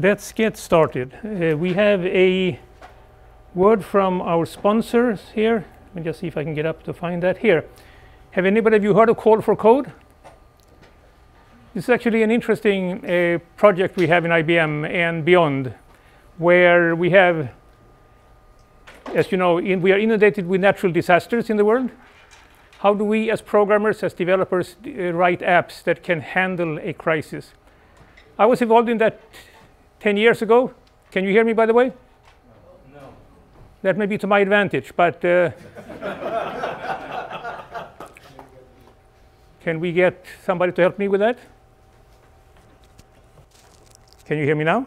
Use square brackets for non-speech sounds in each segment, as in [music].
let's get started. Uh, we have a word from our sponsors here. Let me just see if I can get up to find that here. Have anybody of you heard of Call for Code? This is actually an interesting uh, project we have in IBM and beyond, where we have, as you know, in, we are inundated with natural disasters in the world. How do we, as programmers, as developers, uh, write apps that can handle a crisis? I was involved in that 10 years ago. Can you hear me, by the way? No. That may be to my advantage, but uh, can we get somebody to help me with that? Can you hear me now?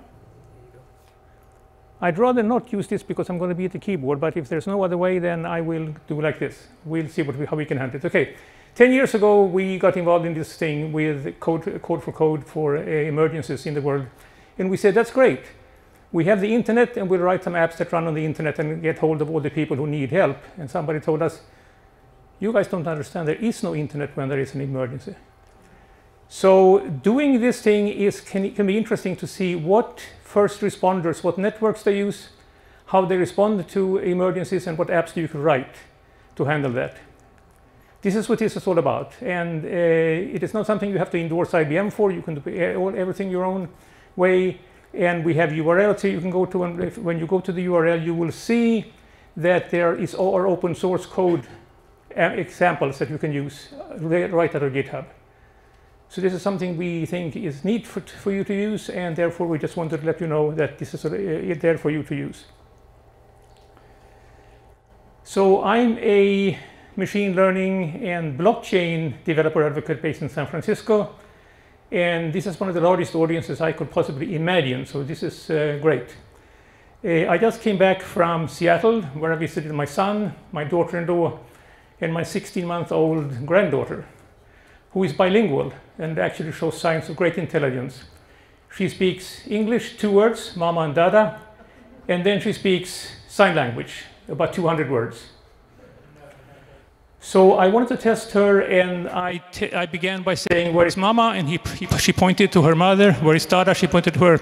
I'd rather not use this because I'm going to be at the keyboard, but if there's no other way, then I will do like this. We'll see what we, how we can handle it. Okay, 10 years ago, we got involved in this thing with code, code for code for uh, emergencies in the world. And we said, that's great. We have the internet and we'll write some apps that run on the internet and get hold of all the people who need help. And somebody told us, you guys don't understand, there is no internet when there is an emergency. So doing this thing is, can, can be interesting to see what first responders, what networks they use, how they respond to emergencies, and what apps you can write to handle that. This is what this is all about. And uh, it is not something you have to endorse IBM for. You can do everything your own way. And we have URLs here you can go to. And if, when you go to the URL, you will see that there is our open source code uh, examples that you can use right out of GitHub. So this is something we think is neat for, for you to use, and therefore we just wanted to let you know that this is uh, there for you to use. So I'm a machine learning and blockchain developer advocate based in San Francisco. And this is one of the largest audiences I could possibly imagine. So this is uh, great. Uh, I just came back from Seattle, where I visited my son, my daughter-in-law, and my 16-month-old granddaughter, who is bilingual and actually shows signs of great intelligence. She speaks English, two words, mama and dada, and then she speaks sign language, about 200 words. So I wanted to test her, and I, I began by saying, where is mama? And he, he, she pointed to her mother. Where is dada? She pointed to her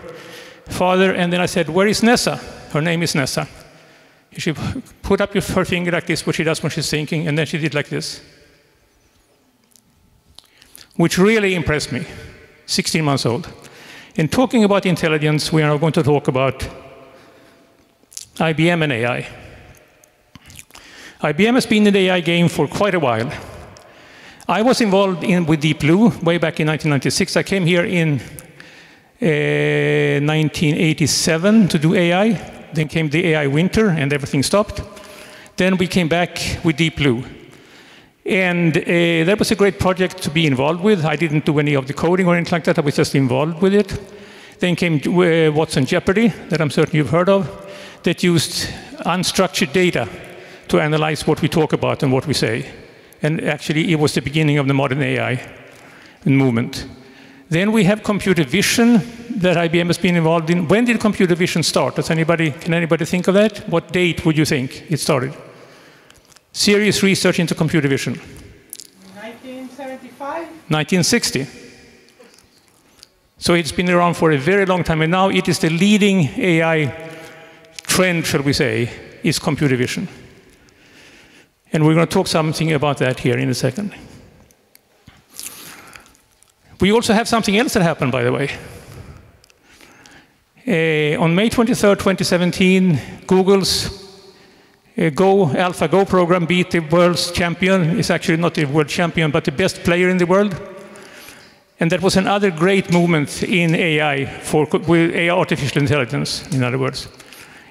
father. And then I said, where is Nessa? Her name is Nessa. She put up her finger like this, what she does when she's thinking, and then she did like this which really impressed me, 16 months old. In talking about intelligence, we are now going to talk about IBM and AI. IBM has been in the AI game for quite a while. I was involved in, with Deep Blue way back in 1996. I came here in uh, 1987 to do AI. Then came the AI winter and everything stopped. Then we came back with Deep Blue. And uh, that was a great project to be involved with. I didn't do any of the coding or anything like that. I was just involved with it. Then came uh, Watson Jeopardy, that I'm certain you've heard of, that used unstructured data to analyze what we talk about and what we say. And actually, it was the beginning of the modern AI movement. Then we have computer vision that IBM has been involved in. When did computer vision start? Does anybody, can anybody think of that? What date would you think it started? serious research into computer vision? 1975? 1960. So it's been around for a very long time, and now it is the leading AI trend, shall we say, is computer vision. And we're going to talk something about that here in a second. We also have something else that happened, by the way. Uh, on May 23, 2017, Google's Go, AlphaGo program beat the world's champion. It's actually not the world champion, but the best player in the world. And that was another great movement in AI, for, with AI artificial intelligence, in other words.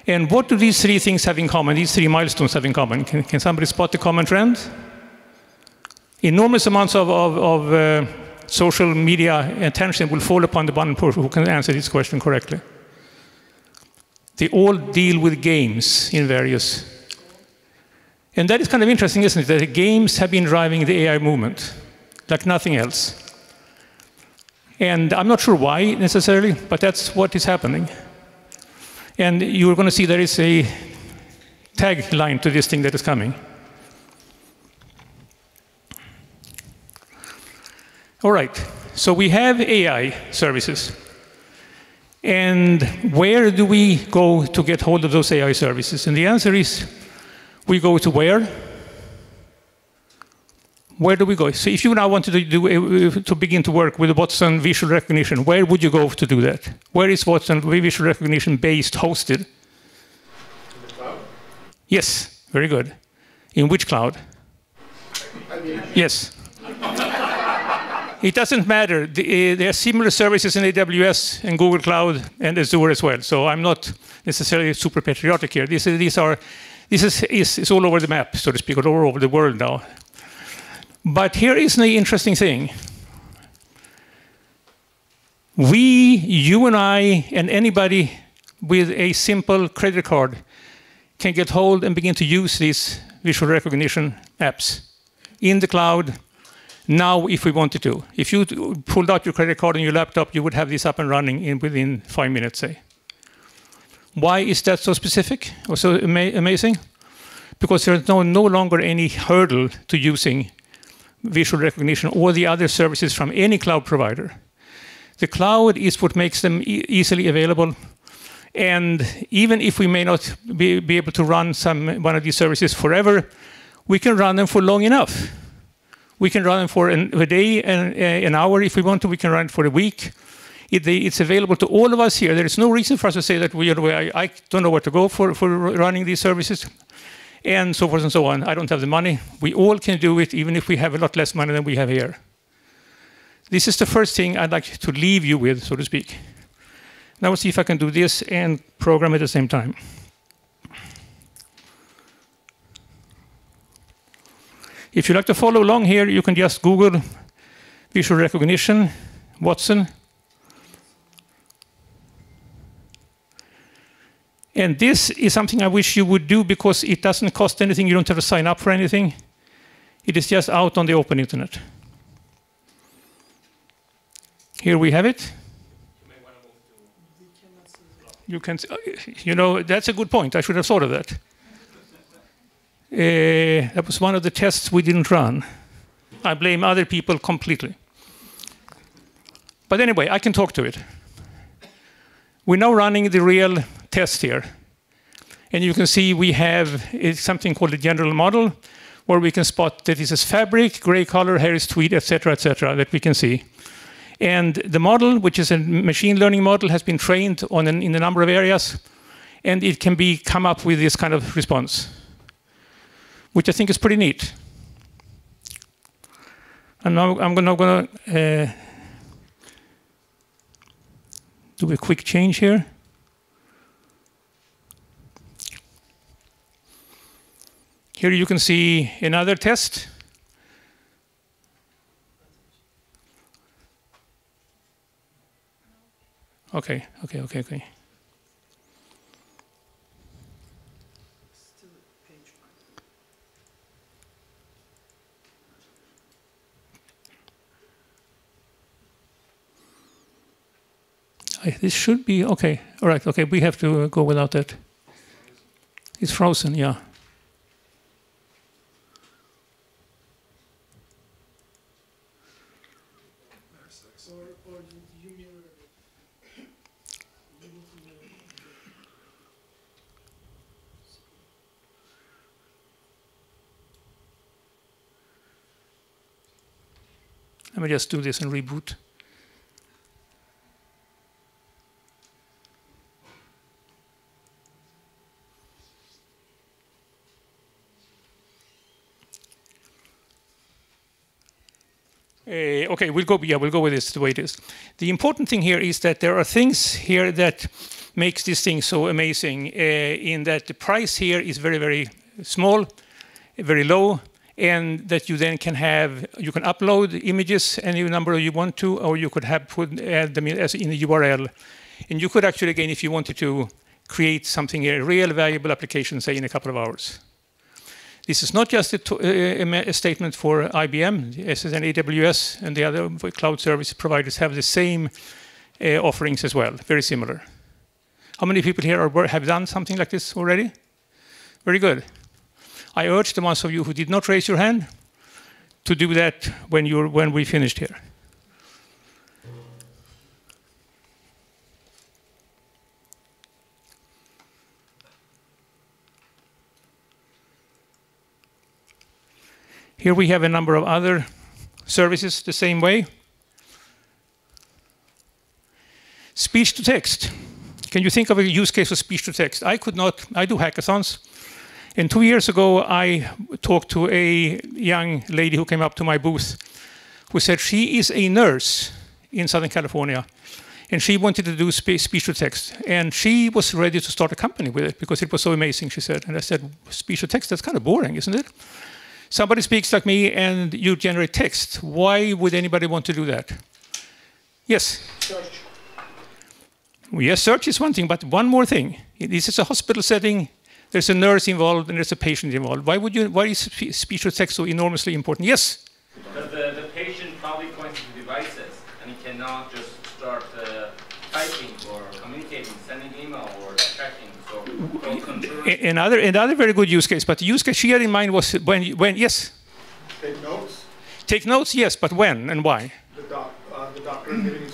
And what do these three things have in common, these three milestones have in common? Can, can somebody spot the common trend? Enormous amounts of, of, of uh, social media attention will fall upon the one person who can answer this question correctly. They all deal with games in various and that is kind of interesting, isn't it? That games have been driving the AI movement like nothing else. And I'm not sure why necessarily, but that's what is happening. And you're going to see there is a tagline to this thing that is coming. All right, so we have AI services. And where do we go to get hold of those AI services? And the answer is we go to where? Where do we go? So if you now wanted to, do, to begin to work with Watson visual recognition, where would you go to do that? Where is Watson visual recognition based, hosted? Cloud. Yes, very good. In which cloud? Yes. it doesn't matter. The, uh, there are similar services in AWS and Google Cloud and Azure as well. So I'm not necessarily super patriotic here. These, these are, this is, is, is all over the map, so to speak, all over the world now. But here is the interesting thing. We, you and I, and anybody with a simple credit card can get hold and begin to use these visual recognition apps in the cloud now if we wanted to. If you pulled out your credit card on your laptop, you would have this up and running in within five minutes, say. Why is that so specific or so ama amazing? Because there's no, no longer any hurdle to using visual recognition or the other services from any cloud provider. The cloud is what makes them e easily available. And even if we may not be, be able to run some one of these services forever, we can run them for long enough. We can run them for an, a day and uh, an hour if we want to. We can run it for a week. It, it's available to all of us here. There is no reason for us to say that we, I, I don't know where to go for, for running these services and so forth and so on. I don't have the money. We all can do it, even if we have a lot less money than we have here. This is the first thing I'd like to leave you with, so to speak. Now we'll see if I can do this and program at the same time. If you'd like to follow along here, you can just Google visual recognition, Watson, And this is something I wish you would do because it doesn't cost anything. You don't have to sign up for anything. It is just out on the open internet. Here we have it. You can, you know, that's a good point. I should have thought of that. Uh, that was one of the tests we didn't run. I blame other people completely. But anyway, I can talk to it. We're now running the real test here. And you can see we have something called a general model, where we can spot that this is fabric, gray color, hair is tweed, etc., etc., that we can see. And the model, which is a machine learning model, has been trained on an, in a number of areas, and it can be come up with this kind of response, which I think is pretty neat. And now I'm going to uh, do a quick change here. Here you can see another test. Okay, okay, okay, okay. this should be okay. All right, okay, we have to uh, go without that. It's frozen, yeah. Let me just do this and reboot. Uh, okay, we'll go. Yeah, we'll go with this the way it is. The important thing here is that there are things here that makes this thing so amazing. Uh, in that the price here is very, very small, very low, and that you then can have, you can upload images any number you want to, or you could have put add them in, as in the URL. And you could actually, again, if you wanted to create something, a real valuable application, say in a couple of hours. This is not just a, a, a statement for IBM, SSN, AWS, and the other cloud service providers have the same uh, offerings as well, very similar. How many people here are, have done something like this already? Very good. I urge the ones of you who did not raise your hand to do that when, you're, when we finished here. Here we have a number of other services the same way. Speech to text. Can you think of a use case for speech to text? I could not, I do hackathons. And two years ago, I talked to a young lady who came up to my booth who said she is a nurse in Southern California and she wanted to do speech to text. And she was ready to start a company with it because it was so amazing, she said. And I said, speech to text, that's kind of boring, isn't it? Somebody speaks like me and you generate text. Why would anybody want to do that? Yes? Search. Yes, search is one thing, but one more thing. This is a hospital setting. There's a nurse involved and there's a patient involved. Why would you? Why is speech to text so enormously important? Yes. Because the, the patient probably points to devices and he cannot just start uh, typing or communicating, sending email or checking. So another another very good use case, but the use case she had in mind was when when yes. Take notes. Take notes, yes, but when and why? The doc, uh, the doctor giving instructions.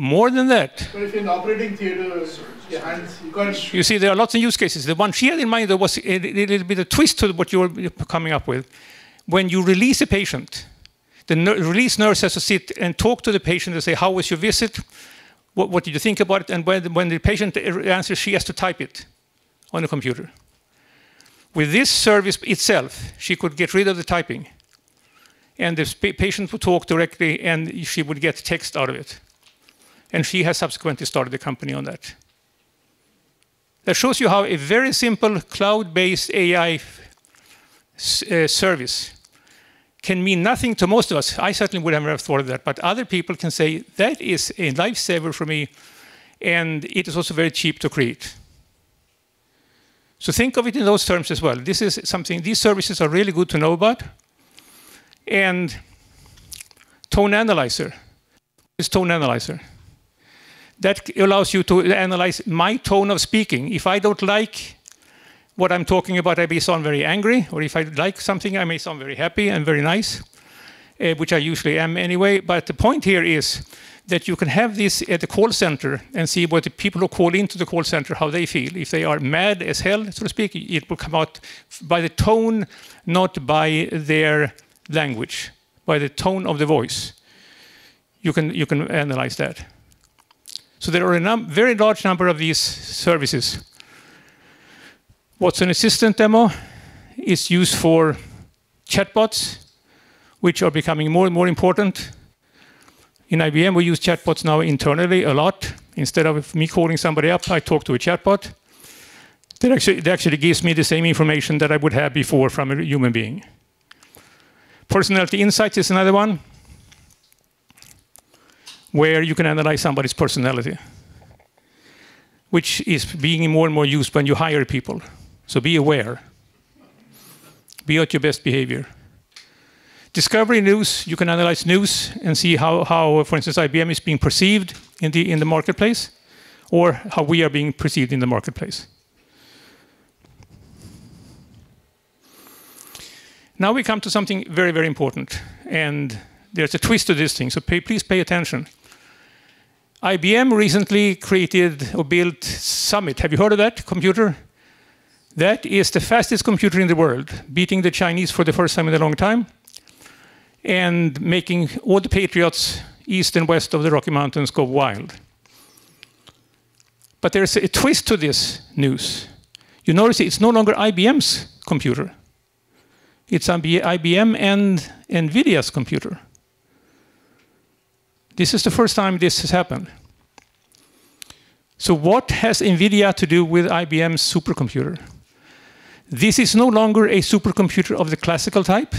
More than that. But if in operating your hands, you can't. You see, there are lots of use cases. The one she had in mind there was a, little bit of twist to what you were coming up with. When you release a patient, the release nurse has to sit and talk to the patient and say, "How was your visit? What, what did you think about it?" And when, when the patient answers, she has to type it on the computer. With this service itself, she could get rid of the typing and the patient would talk directly and she would get text out of it. And she has subsequently started a company on that. That shows you how a very simple cloud-based AI uh, service can mean nothing to most of us. I certainly would never have thought of that, but other people can say, that is a lifesaver for me, and it is also very cheap to create. So think of it in those terms as well. This is something, these services are really good to know about and tone analyzer is tone analyzer. That allows you to analyze my tone of speaking. If I don't like what I'm talking about, I may sound very angry, or if I like something, I may sound very happy and very nice, uh, which I usually am anyway. But the point here is that you can have this at the call center and see what the people who call into the call center, how they feel. If they are mad as hell, so to speak, it will come out by the tone, not by their language, by the tone of the voice. You can, you can analyze that. So there are a very large number of these services. Watson Assistant demo is used for chatbots, which are becoming more and more important. In IBM, we use chatbots now internally a lot. Instead of me calling somebody up, I talk to a chatbot. That actually, that actually gives me the same information that I would have before from a human being. Personality Insights is another one where you can analyze somebody's personality, which is being more and more used when you hire people. So be aware. Be at your best behavior. Discovery news, you can analyze news and see how, how, for instance, IBM is being perceived in the, in the marketplace or how we are being perceived in the marketplace. Now we come to something very, very important. And there's a twist to this thing, so pay, please pay attention. IBM recently created or built Summit. Have you heard of that computer? That is the fastest computer in the world, beating the Chinese for the first time in a long time, and making all the patriots east and west of the Rocky Mountains go wild. But there's a twist to this news. You notice it's no longer IBM's computer. It's IBM and NVIDIA's computer. This is the first time this has happened. So what has NVIDIA to do with IBM's supercomputer? This is no longer a supercomputer of the classical type.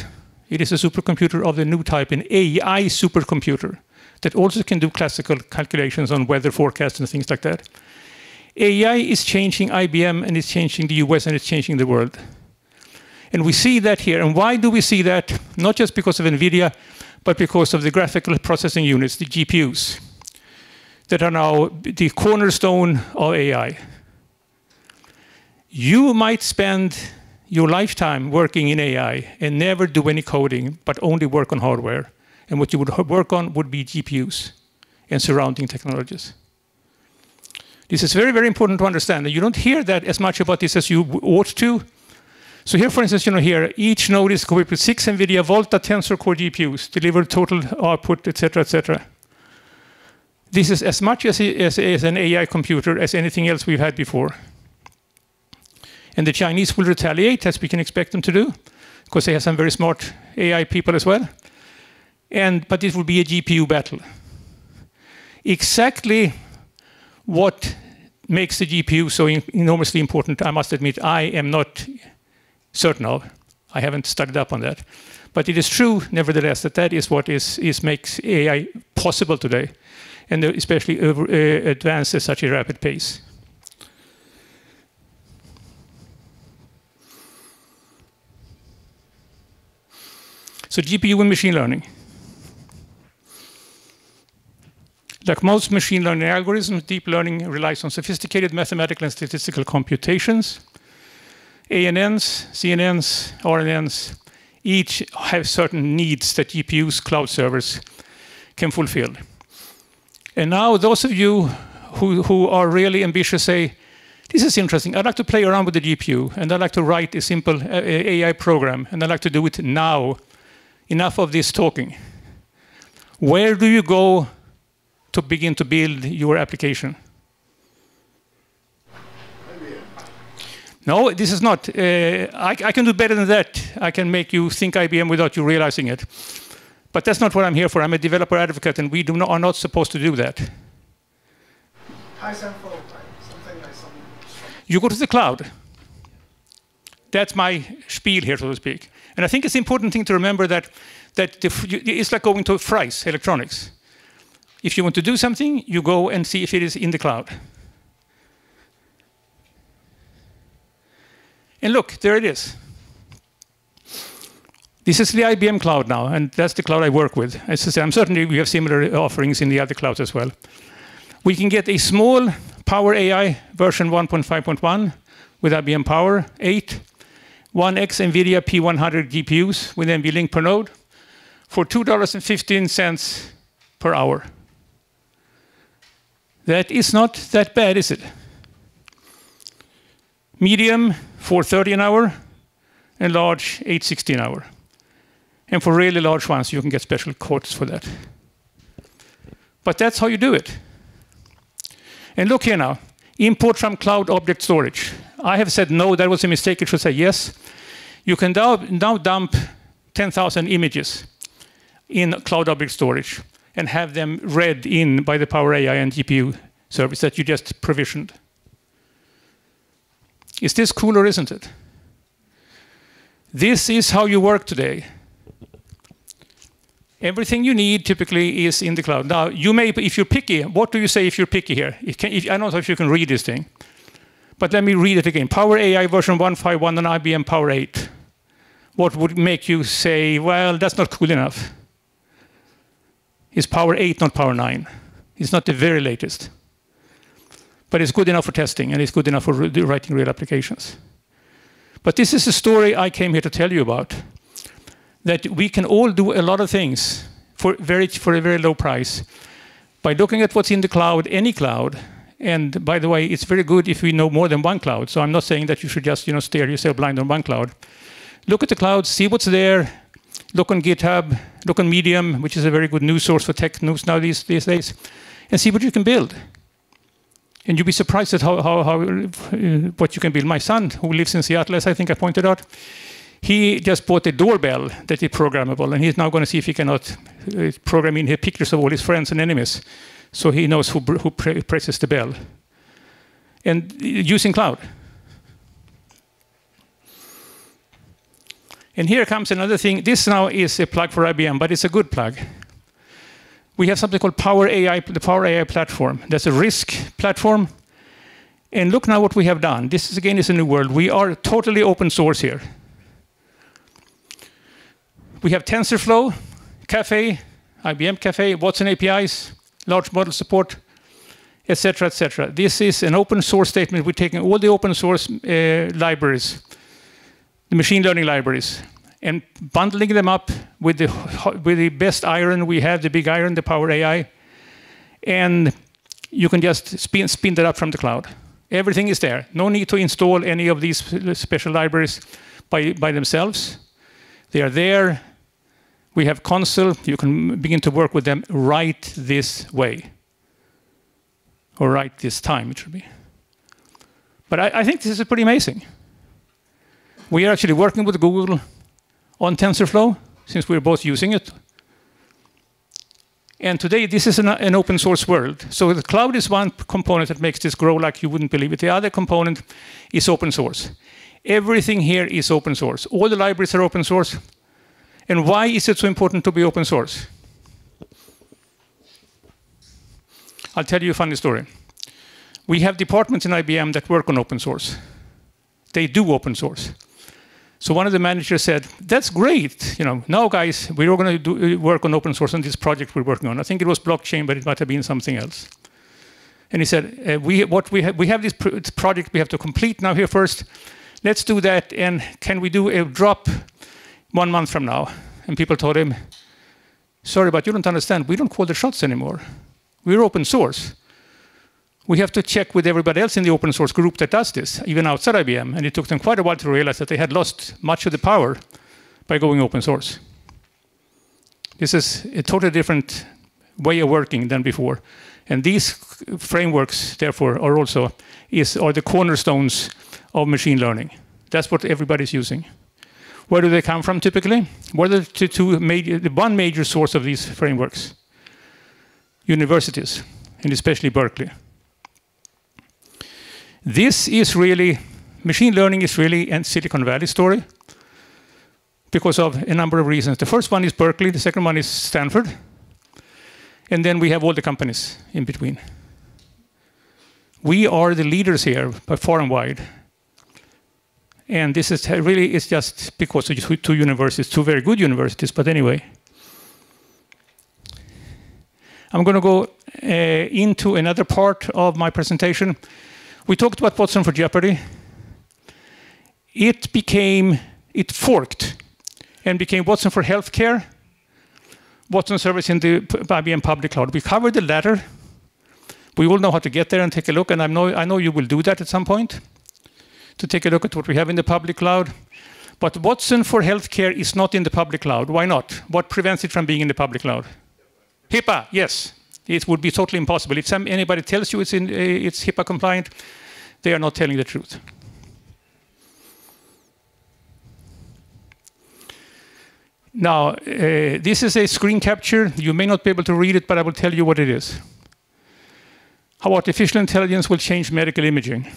It is a supercomputer of the new type, an AI supercomputer that also can do classical calculations on weather forecasts and things like that. AI is changing IBM and it's changing the US and it's changing the world. And we see that here. And why do we see that? Not just because of NVIDIA, but because of the graphical processing units, the GPUs, that are now the cornerstone of AI. You might spend your lifetime working in AI and never do any coding, but only work on hardware. And what you would work on would be GPUs and surrounding technologies. This is very, very important to understand. And you don't hear that as much about this as you ought to, So here, for instance, you know, here, each node is equipped with six NVIDIA Volta Tensor Core GPUs, deliver total output, etc., etc. This is as much as, as, as an AI computer as anything else we've had before. And the Chinese will retaliate, as we can expect them to do, because they have some very smart AI people as well. And, but it will be a GPU battle. Exactly what makes the GPU so enormously important, I must admit, I am not certain of. I haven't studied up on that. But it is true, nevertheless, that that is what is, is makes AI possible today, and especially over, uh, advanced at such a rapid pace. So GPU and machine learning. Like most machine learning algorithms, deep learning relies on sophisticated mathematical and statistical computations. ANNs, CNNs, RNNs, each have certain needs that GPUs, cloud servers can fulfill. And now those of you who, who are really ambitious say, this is interesting. I'd like to play around with the GPU, and I'd like to write a simple AI program, and I'd like to do it now. Enough of this talking. Where do you go to begin to build your application? No, this is not. Uh, I, I, can do better than that. I can make you think IBM without you realizing it. But that's not what I'm here for. I'm a developer advocate, and we do not, are not supposed to do that. You go to the cloud. That's my spiel here, so to speak. And I think it's an important thing to remember that, that the, it's like going to Fry's Electronics. If you want to do something, you go and see if it is in the cloud. And look, there it is. This is the IBM cloud now, and that's the cloud I work with. As I say, I'm certainly we have similar offerings in the other clouds as well. We can get a small Power AI version 1.5.1 with IBM Power 8, 1x NVIDIA P100 GPUs with NVLink per node for $2.15 per hour. That is not that bad, is it? Medium, 430 an hour, and large, 860 an hour. And for really large ones, you can get special quotes for that. But that's how you do it. And look here now, import from cloud object storage. I have said no, that was a mistake, it should say yes. You can now, now dump 10,000 images in cloud object storage and have them read in by the Power AI and GPU service that you just provisioned. Is this cool or isn't it? This is how you work today. Everything you need typically is in the cloud. Now, you may, if you're picky, what do you say if you're picky here? Can, if, I don't know if you can read this thing, but let me read it again. Power AI version 151 on IBM Power 8. What would make you say, well, that's not cool enough? It's Power 8, not Power 9. It's not the very latest. But it's good enough for testing, and it's good enough for writing real applications. But this is a story I came here to tell you about. That we can all do a lot of things for, very, for a very low price by looking at what's in the cloud, any cloud. And by the way, it's very good if we know more than one cloud. So I'm not saying that you should just you know, stare yourself blind on one cloud. Look at the cloud, see what's there, look on GitHub, look on Medium, which is a very good news source for tech news now these, these days, and see what you can build. And you'd be surprised at how, how, how uh, what you can build. My son, who lives in Seattle, as I think I pointed out, he just bought a doorbell that is programmable, and he's now going to see if he cannot uh, program in here pictures of all his friends and enemies, so he knows who, who presses the bell. And using cloud. And here comes another thing. This now is a plug for IBM, but it's a good plug. We have something called Power AI, the Power AI platform. That's a RISC platform. And look now what we have done. This is, again is a new world. We are totally open source here. We have TensorFlow, Caffe, IBM Caffe, Watson APIs, large model support, etc., etc. This is an open source statement. We're taking all the open source uh, libraries the machine learning libraries and bundling them up with the, with the best iron we have, the big iron, the Power AI, and you can just spin, spin that up from the cloud. Everything is there. No need to install any of these special libraries. by, by themselves. They are there. We have console. You can begin to work with them right this way. Or right this time, it should be. But I, I think this is pretty amazing. We are actually working with Google on TensorFlow, since we're both using it. And today, this is an, an, open source world. So the cloud is one component that makes this grow like you wouldn't believe it. The other component is open source. Everything here is open source. All the libraries are open source. And why is it so important to be open source? I'll tell you a funny story. We have departments in IBM that work on open source. They do open source. So one of the managers said, "That's great. You know, now guys, we're going to work on open source on this project we're working on. I think it was blockchain, but it might have been something else." And he said, uh, "We what we have we have this pr project we have to complete now here first. Let's do that. And can we do a drop one month from now?" And people told him, "Sorry, but you don't understand. We don't call the shots anymore. We're open source." We have to check with everybody else in the open source group that does this, even outside IBM. And it took them quite a while to realize that they had lost much of the power by going open source. This is a totally different way of working than before. And these frameworks, therefore, are also is, are the cornerstones of machine learning. That's what everybody's using. Where do they come from typically? What are the two major, the one major source of these frameworks? Universities, and especially Berkeley. This is really, machine learning is really a Silicon Valley story because of a number of reasons. The first one is Berkeley, the second one is Stanford, and then we have all the companies in between. We are the leaders here by far and wide. And this is really it's just because of two universities, two very good universities, but anyway. I'm going to go uh, into another part of my presentation, we talked about Watson for Jeopardy. It became, it forked and became Watson for Healthcare, Watson Service in the IBM public cloud. We covered the latter. We all know how to get there and take a look, and I know, I know you will do that at some point to take a look at what we have in the public cloud. But Watson for Healthcare is not in the public cloud. Why not? What prevents it from being in the public cloud? HIPAA, yes. It would be totally impossible. If some, anybody tells you it's, in, uh, it's HIPAA compliant, they are not telling the truth. Now, uh, this is a screen capture. You may not be able to read it, but I will tell you what it is. How artificial intelligence will change medical imaging.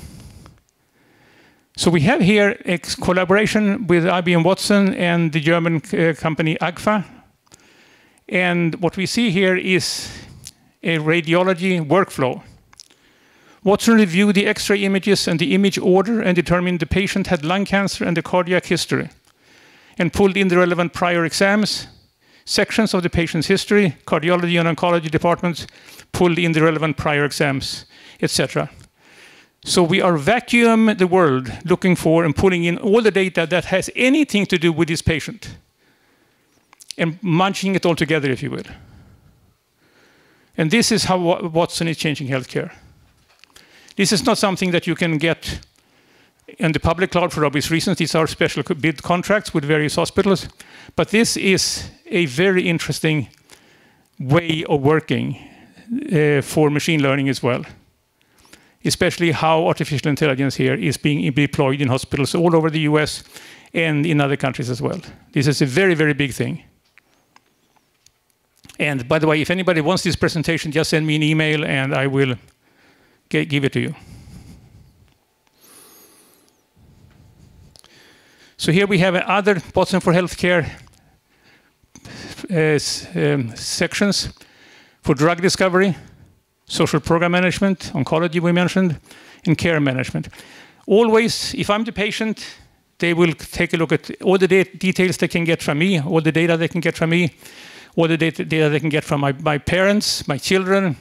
So we have here a collaboration with IBM Watson and the German uh, company Agfa. And what we see here is a radiology workflow. Watson reviewed the X-ray images and the image order and determined the patient had lung cancer and a cardiac history, and pulled in the relevant prior exams, sections of the patient's history, cardiology and oncology departments, pulled in the relevant prior exams, etc. So we are vacuum the world looking for and pulling in all the data that has anything to do with this patient and munching it all together, if you will. And this is how Watson is changing healthcare. This is not something that you can get in the public cloud for obvious reasons. These are special bid contracts with various hospitals. But this is a very interesting way of working uh, for machine learning as well. Especially how artificial intelligence here is being deployed in hospitals all over the US and in other countries as well. This is a very, very big thing. And by the way, if anybody wants this presentation, just send me an email and I will give it to you. So here we have other Watson for Healthcare uh, um, sections for drug discovery, social program management, oncology we mentioned, and care management. Always, if I'm the patient, they will take a look at all the details they can get from me, all the data they can get from me, all the data, data they can get from my, my parents, my children,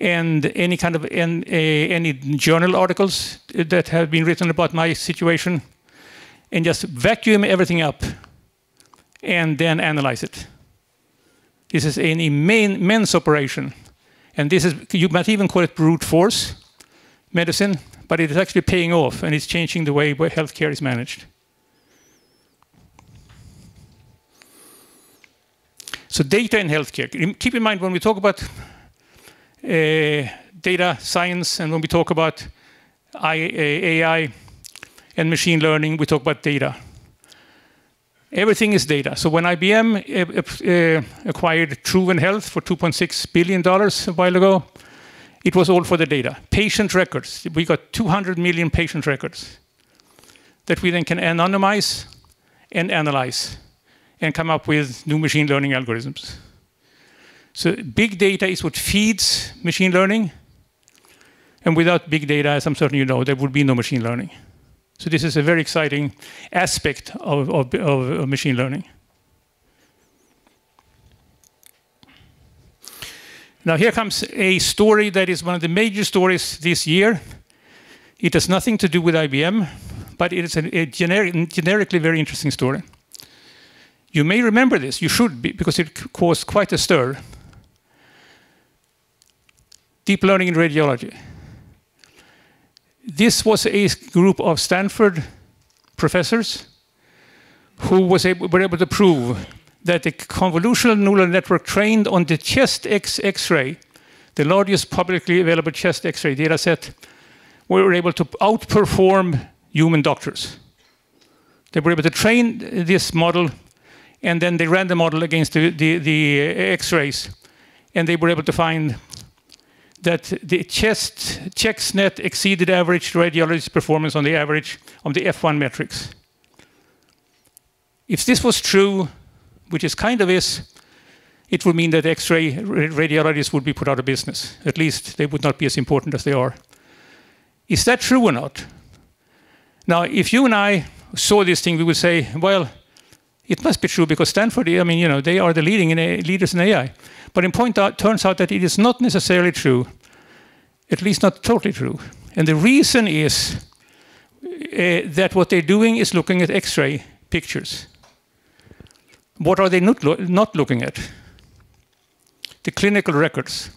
and any kind of uh, any journal articles that have been written about my situation, and just vacuum everything up, and then analyze it. This is an immense operation, and this is you might even call it brute force medicine, but it is actually paying off, and it's changing the way healthcare is managed. So data in healthcare. Keep in mind when we talk about data science and when we talk about AI and machine learning, we talk about data. Everything is data. So when IBM uh, uh, acquired Truven Health for $2.6 billion a while ago, it was all for the data. Patient records. We got 200 million patient records that we then can anonymize and analyze and come up with new machine learning algorithms. So big data is what feeds machine learning. And without big data, as I'm certain you know, there would be no machine learning. So this is a very exciting aspect of, of, of machine learning. Now here comes a story that is one of the major stories this year. It has nothing to do with IBM, but it is a, a generic, generically very interesting story. You may remember this, you should be, because it caused quite a stir. Deep learning in radiology. This was a group of Stanford professors who was able, were able to prove that the convolutional neural network trained on the chest X X-ray, the largest publicly available chest X-ray data set, were able to outperform human doctors. They were able to train this model, and then they ran the model against the, the, the X-rays, and they were able to find that the chest ChexNet exceeded average radiologist performance on the average of the F1 metrics. If this was true, which is kind of is, it would mean that X-ray radiologists would be put out of business. At least they would not be as important as they are. Is that true or not? Now, if you and I saw this thing, we would say, well, it must be true because Stanford, I mean, you know, they are the leading in a, leaders in AI. But it point out, turns out that it is not necessarily true, at least not totally true. And the reason is uh, that what they're doing is looking at X-ray pictures. What are they not, lo not looking at? The clinical records.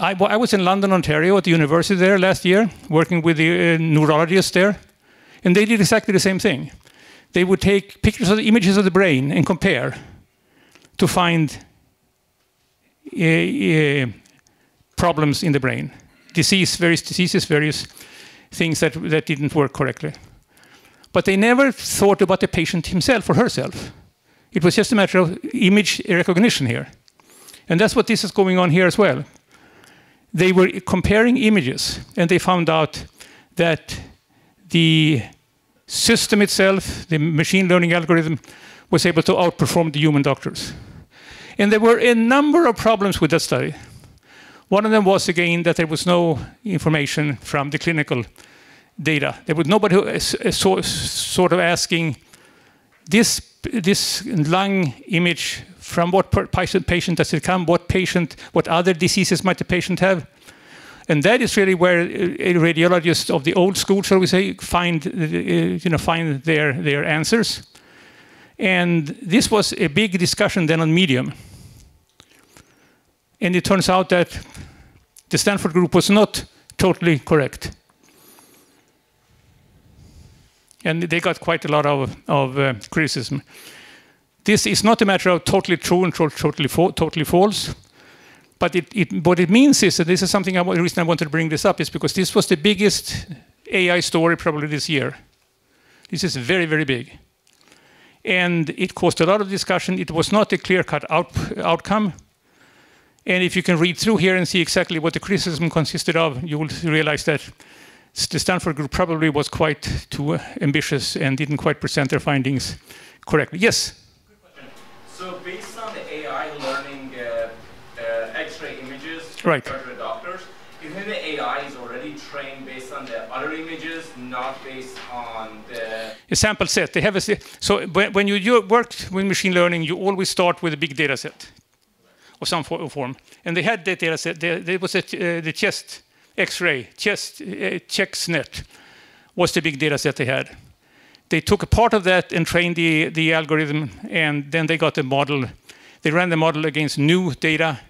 I, I, was in London, Ontario, at the university there last year, working with the uh, neurologists there, and they did exactly the same thing. They would take pictures of the images of the brain and compare to find uh, uh, problems in the brain, disease, various diseases, various things that, that didn't work correctly. But they never thought about the patient himself or herself. It was just a matter of image recognition here. And that's what this is going on here as well. They were comparing images, and they found out that the system itself, the machine learning algorithm, was able to outperform the human doctors. And there were a number of problems with that study. One of them was, again, that there was no information from the clinical data. There was nobody who so, sort of asking this, this lung image from what patient, patient does it come, what patient, what other diseases might the patient have. And that is really where radiologists of the old school, shall we say, find, uh, you know, find their, their answers. And this was a big discussion then on Medium. And it turns out that the Stanford group was not totally correct. And they got quite a lot of, of uh, criticism. This is not a matter of totally true and totally, totally false. But it, it, what it means is, and this is something, I, the reason I wanted to bring this up is because this was the biggest AI story probably this year. This is very, very big. And it caused a lot of discussion. It was not a clear-cut out, outcome. And if you can read through here and see exactly what the criticism consisted of, you will realize that the Stanford group probably was quite too ambitious and didn't quite present their findings correctly. Yes? Right. to doctors, you think the AI is already trained based on the other images, not based on the... A sample set. They have a, so when you, you work with machine learning, you always start with a big data set of some form. And they had that data set. There, was a, uh, the chest X-ray, chest uh, ChexNet was the big data set they had. They took a part of that and trained the, the algorithm, and then they got a model. They ran the model against new data,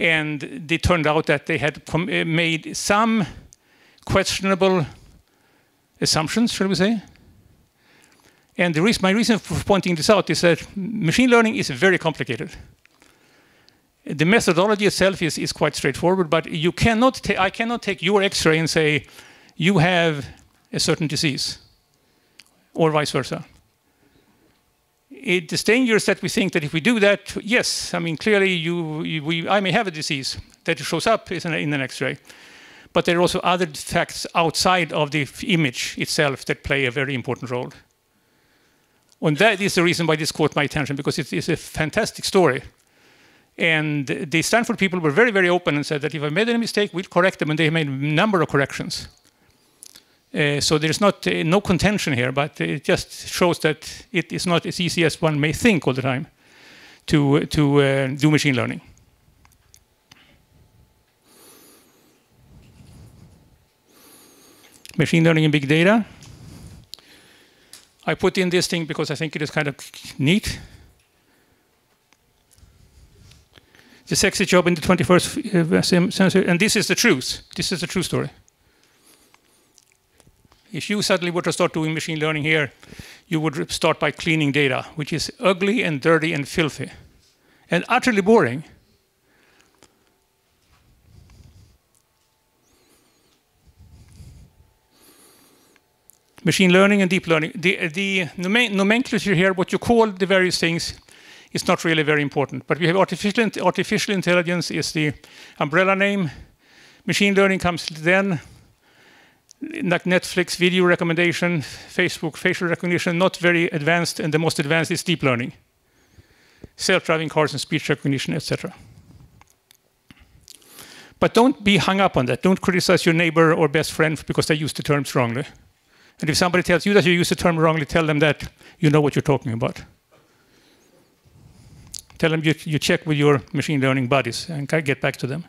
and it turned out that they had uh, made some questionable assumptions, shall we say? And the reason, my reason for pointing this out is that machine learning is very complicated. The methodology itself is, is quite straightforward, but you cannot I cannot take your X-ray and say you have a certain disease, or vice versa. It is dangerous that we think that if we do that, yes, I mean clearly you, you we, I may have a disease that shows up in an X-ray, but there are also other facts outside of the image itself that play a very important role. And that is the reason why this caught my attention, because it is a fantastic story. And the Stanford people were very, very open and said that if I made any mistake, we'll correct them, and they made a number of corrections. Uh, so there's not uh, no contention here, but it just shows that it is not as easy as one may think all the time to, to uh, do machine learning. Machine learning and big data. I put in this thing because I think it is kind of neat. The sexy job in the 21st uh, century, and this is the truth. This is the true story. If you suddenly were to start doing machine learning here, you would start by cleaning data, which is ugly and dirty and filthy and utterly boring. machine learning and deep learning. The, the nomenclature here, what you call the various things, is not really very important. But we have artificial, artificial intelligence is the umbrella name. Machine learning comes then, like Netflix video recommendation, Facebook facial recognition, not very advanced, and the most advanced is deep learning. Self-driving cars and speech recognition, etc. But don't be hung up on that. Don't criticize your neighbor or best friend because they use the terms wrongly. And if somebody tells you that you use the term wrongly, tell them that you know what you're talking about. Tell them you, you check with your machine learning buddies and get back to them.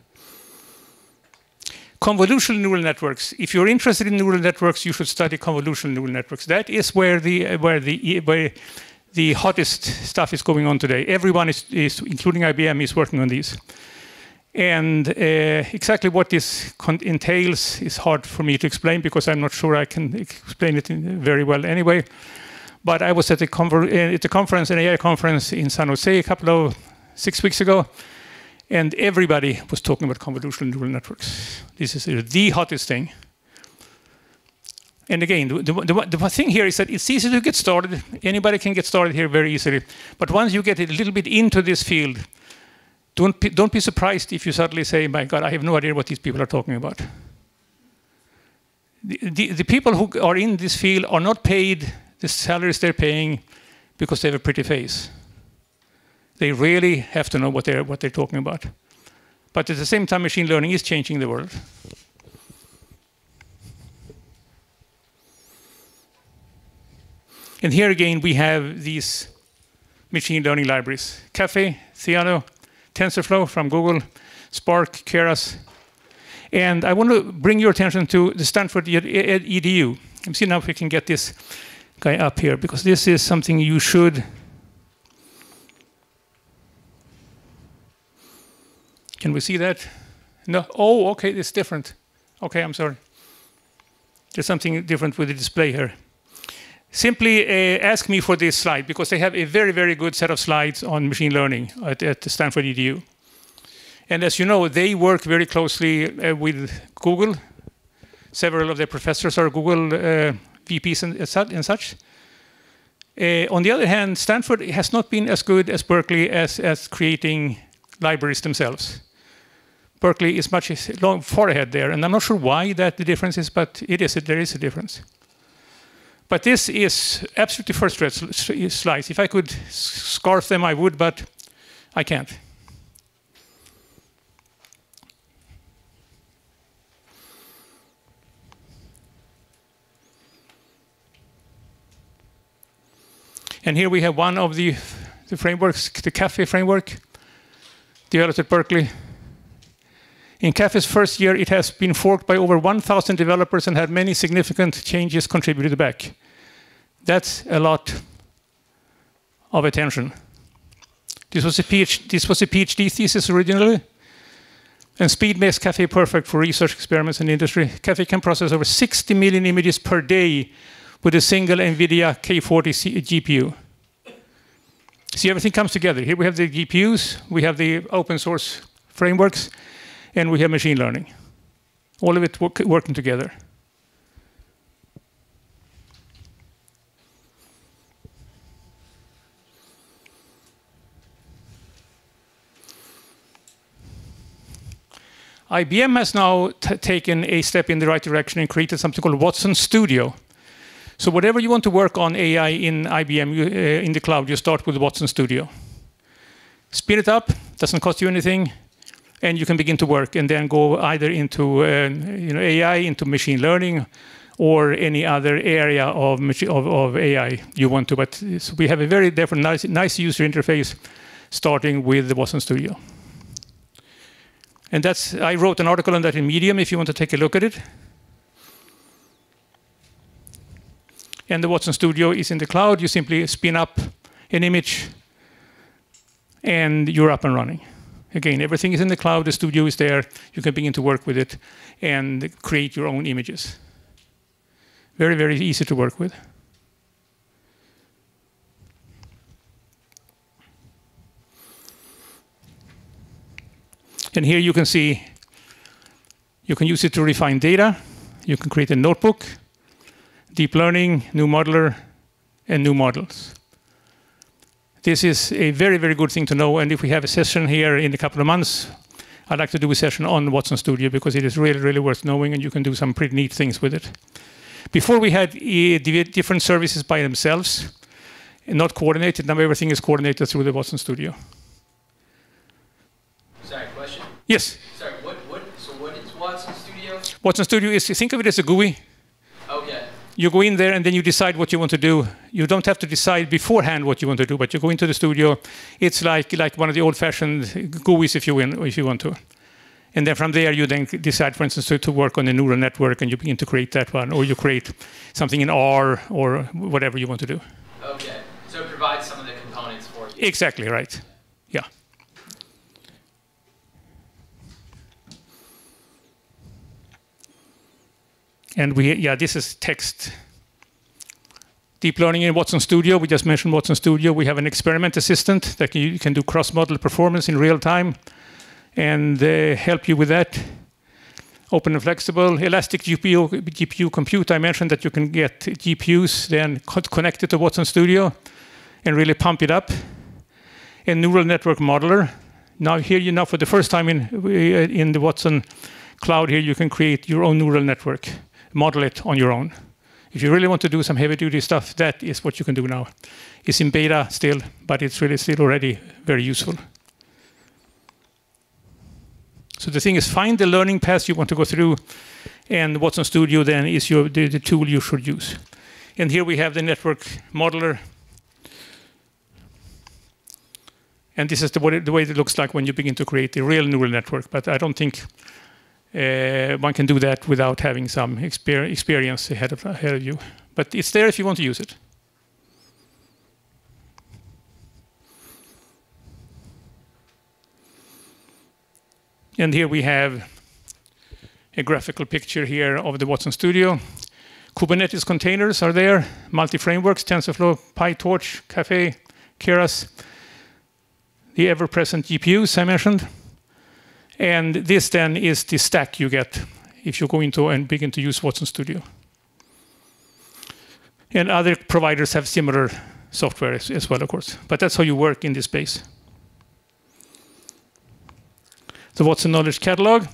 Convolutional neural networks. If you're interested in neural networks, you should study convolutional neural networks. That is where the where the where the hottest stuff is going on today. Everyone is, is including IBM, is working on these. And uh, exactly what this entails is hard for me to explain because I'm not sure I can explain it very well anyway. But I was at a, uh, at a conference, an AI conference in San Jose a couple of six weeks ago, and everybody was talking about convolutional neural networks. This is the hottest thing. And again, the, the, the, thing here is that it's easy to get started. Anybody can get started here very easily. But once you get a little bit into this field, don't be, don't be surprised if you suddenly say, my God, I have no idea what these people are talking about. The, the, the people who are in this field are not paid the salaries they're paying because they have a pretty face. They really have to know what they're, what they're talking about. But at the same time, machine learning is changing the world. And here again, we have these machine learning libraries. Caffe, Theano, TensorFlow from Google, Spark, Keras. And I want to bring your attention to the Stanford EDU. Let's see now if we can get this guy up here, because this is something you should. Can we see that? No. Oh, okay, it's different. Okay, I'm sorry. There's something different with the display here simply uh, ask me for this slide because they have a very, very good set of slides on machine learning at, at Stanford EDU. And as you know, they work very closely uh, with Google. Several of their professors are Google uh, VPs and, and such. Uh, on the other hand, Stanford has not been as good as Berkeley as, as creating libraries themselves. Berkeley is much long, far ahead there, and I'm not sure why that the difference is, but it is there is a difference. But this is absolutely first rate slides. If I could scarf them, I would, but I can't. And here we have one of the, the frameworks, the Caffe framework, developed at Berkeley. In Caffe's first year, it has been forked by over 1,000 developers and had many significant changes contributed back. That's a lot of attention. This was a PhD, this was a PhD thesis originally. And speed makes Caffe perfect for research experiments in industry. Caffe can process over 60 million images per day with a single NVIDIA K40 C uh, GPU. See, everything comes together. Here we have the GPUs, we have the open source frameworks, and we have machine learning. All of it work, working together. IBM has now taken a step in the right direction and created something called Watson Studio. So whatever you want to work on AI in IBM you, uh, in the cloud, you start with Watson Studio. Speed it up, doesn't cost you anything, and you can begin to work and then go either into uh, you know, AI, into machine learning, or any other area of, of, of AI you want to. But we have a very different, nice, nice user interface starting with the Watson Studio. And that's, I wrote an article on that in Medium if you want to take a look at it. And the Watson Studio is in the cloud. You simply spin up an image and you're up and running. Again, everything is in the cloud, the studio is there, you can begin to work with it and create your own images. Very, very easy to work with. And here you can see, you can use it to refine data. You can create a notebook, deep learning, new modeler, and new models. This is a very, very good thing to know. And if we have a session here in a couple of months, I'd like to do a session on Watson Studio because it is really, really worth knowing and you can do some pretty neat things with it. Before we had eh, different services by themselves, not coordinated. Now everything is coordinated through the Watson Studio. Sorry, question? Yes. Sorry, what, what, so what is Watson Studio? Watson Studio is, think of it as a GUI. You go in there and then you decide what you want to do. You don't have to decide beforehand what you want to do, but you go into the studio. It's like, like one of the old-fashioned GUIs if you, win, if you want to. And then from there, you then decide, for instance, to, to, work on a neural network, and you begin to create that one, or you create something in R, or whatever you want to do. Okay, so it provides some of the components for you. Exactly right. Yeah. And we, yeah, this is text. Deep learning in Watson Studio. We just mentioned Watson Studio. We have an experiment assistant that you can do cross-model performance in real time and uh, help you with that. Open and flexible. Elastic GPU, GPU compute. I mentioned that you can get GPUs then connected to Watson Studio and really pump it up. And neural network modeler. Now here you know for the first time in, uh, in the Watson cloud here, you can create your own neural network model it on your own. If you really want to do some heavy duty stuff, that is what you can do now. It's in beta still, but it's really still already very useful. So the thing is, find the learning path you want to go through, and Watson Studio then is your, the, the tool you should use. And here we have the network modeler. And this is the, the way it looks like when you begin to create a real neural network. But I don't think uh, one can do that without having some exper experience ahead of, ahead of you. But it's there if you want to use it. And here we have a graphical picture here of the Watson Studio. Kubernetes containers are there, multi-frameworks, TensorFlow, PyTorch, Caffe, Keras, the ever-present GPUs I mentioned. And this then is the stack you get if you go into and begin to use Watson Studio. And other providers have similar software as, as well, of course. But that's how you work in this space. The Watson Knowledge Catalog.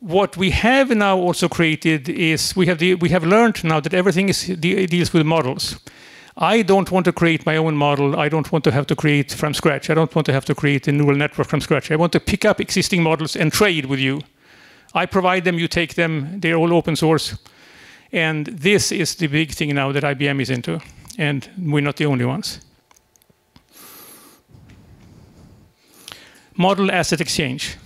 What we have now also created is we have the, we have learned now that everything is deals with models. I don't want to create my own model. I don't want to have to create from scratch. I don't want to have to create a neural network from scratch. I want to pick up existing models and trade with you. I provide them, you take them, they're all open source. And this is the big thing now that IBM is into. And we're not the only ones. Model asset exchange.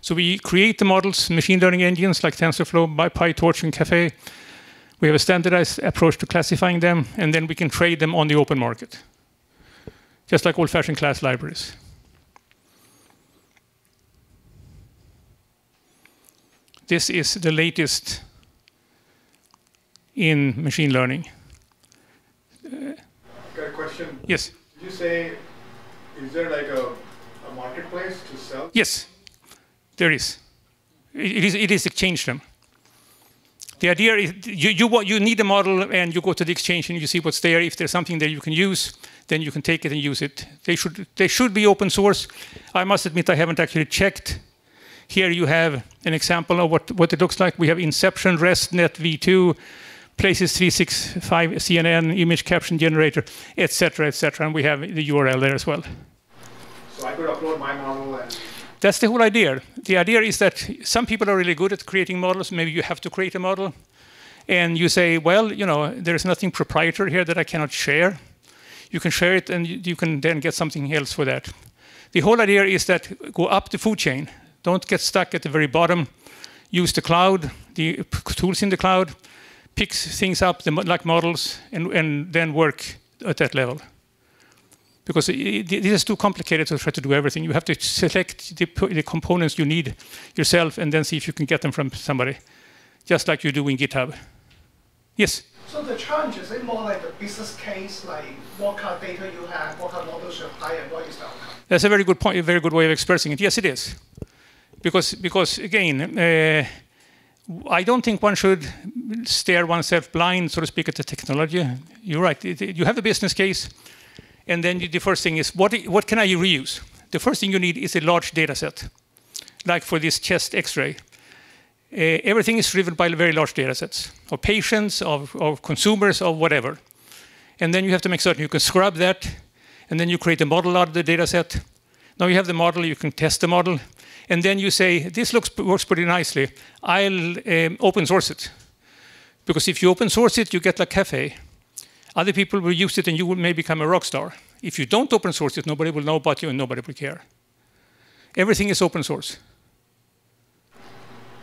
So we create the models, machine learning engines like TensorFlow, PyTorch and Caffe. We have a standardized approach to classifying them, and then we can trade them on the open market, just like old-fashioned class libraries. This is the latest in machine learning. Got a question. Yes, Did you say, is there like a, a marketplace to sell? yes, there is. It, it is. It is exchange them. The idea is you, you, you need a model and you go to the exchange and you see what's there. If there's something there you can use, then you can take it and use it. They should, they should be open source. I must admit I haven't actually checked. Here you have an example of what, what it looks like. We have Inception, ResNet v2, Places 365, CNN, image caption generator, etc., etc. And we have the URL there as well. So I could upload my model and, That's the whole idea. The idea is that some people are really good at creating models. Maybe you have to create a model. And you say, well, you know, there's nothing proprietary here that I cannot share. You can share it and you can then get something else for that. The whole idea is that go up the food chain. Don't get stuck at the very bottom. Use the cloud, the tools in the cloud, pick things up like models, and, and then work at that level because it, it, this is too complicated to try to do everything. You have to select the, the components you need yourself and then see if you can get them from somebody, just like you do in GitHub. Yes, So the challenge is it more like the business case, like what kind of data you have, what kind of models you apply, and what is the outcome? that's a very good point, a very good way of expressing it. Yes, it is, because because again. Uh, I don't think one should stare oneself blind, so to speak, at the technology. You're right. It- it- You have a business case, and then the first thing is what, what can I reuse? The first thing you need is a large data set, like for this chest X-ray. Uh, everything is driven by very large data sets of patients, of, of consumers, of whatever. And then you have to make certain you can scrub that, and then you create a model out of the data set. Now you have the model, you can test the model, and then you say, this looks, works pretty nicely. I'll um, open source it. Because if you open source it, you get like Caffe. Other people will use it and you will may become a rock star. If you don't open source it, nobody will know about you and nobody will care. Everything is open source.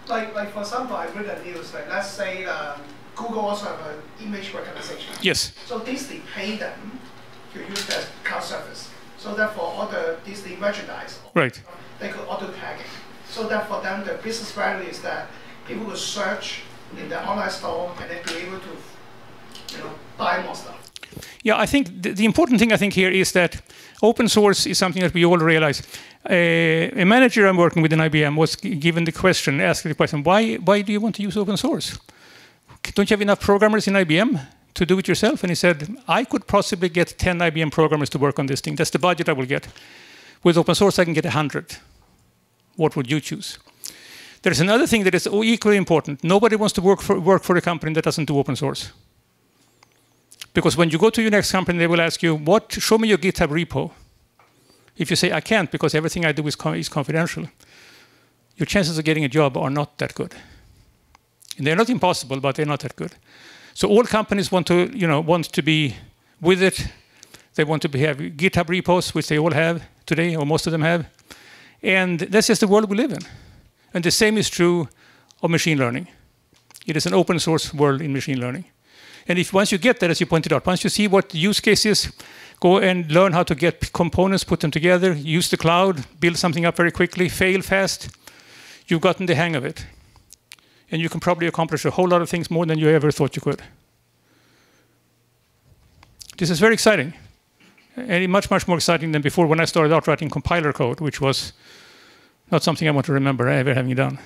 Like, like for example, I read the news, like let's say um, Google also have an image recognition. Yes, So Disney pay them to use that cloud service. So therefore, all the Disney merchandise, right. they could auto tag it. So that for them, the business value is that people will search in the online store and then be able to, you know, buy more stuff. Yeah, I think the, the important thing I think here is that open source is something that we all realize. A, a manager I'm working with in IBM was given the question, asked the question, why, why do you want to use open source? Don't you have enough programmers in IBM to do it yourself? And he said, I could possibly get 10 IBM programmers to work on this thing. That's the budget I will get. With open source, I can get 100. What would you choose? There's another thing that is equally important. Nobody wants to work for, work for a company that doesn't do open source. Because when you go to your next company, they will ask you, "What? Show me your GitHub repo." If you say, "I can't because everything I do is, is confidential," your chances of getting a job are not that good. And they're not impossible, but they're not that good. So all companies want to, you know, want to be with it. They want to be, have GitHub repos, which they all have today, or most of them have. And that's just the world we live in. And the same is true of machine learning. It is an open source world in machine learning. And if once you get that, as you pointed out, once you see what the use case is, go and learn how to get components, put them together, use the cloud, build something up very quickly, fail fast, you've gotten the hang of it. And you can probably accomplish a whole lot of things more than you ever thought you could. This is very exciting. And much, much more exciting than before when I started out writing compiler code, which was not something I want to remember ever having done.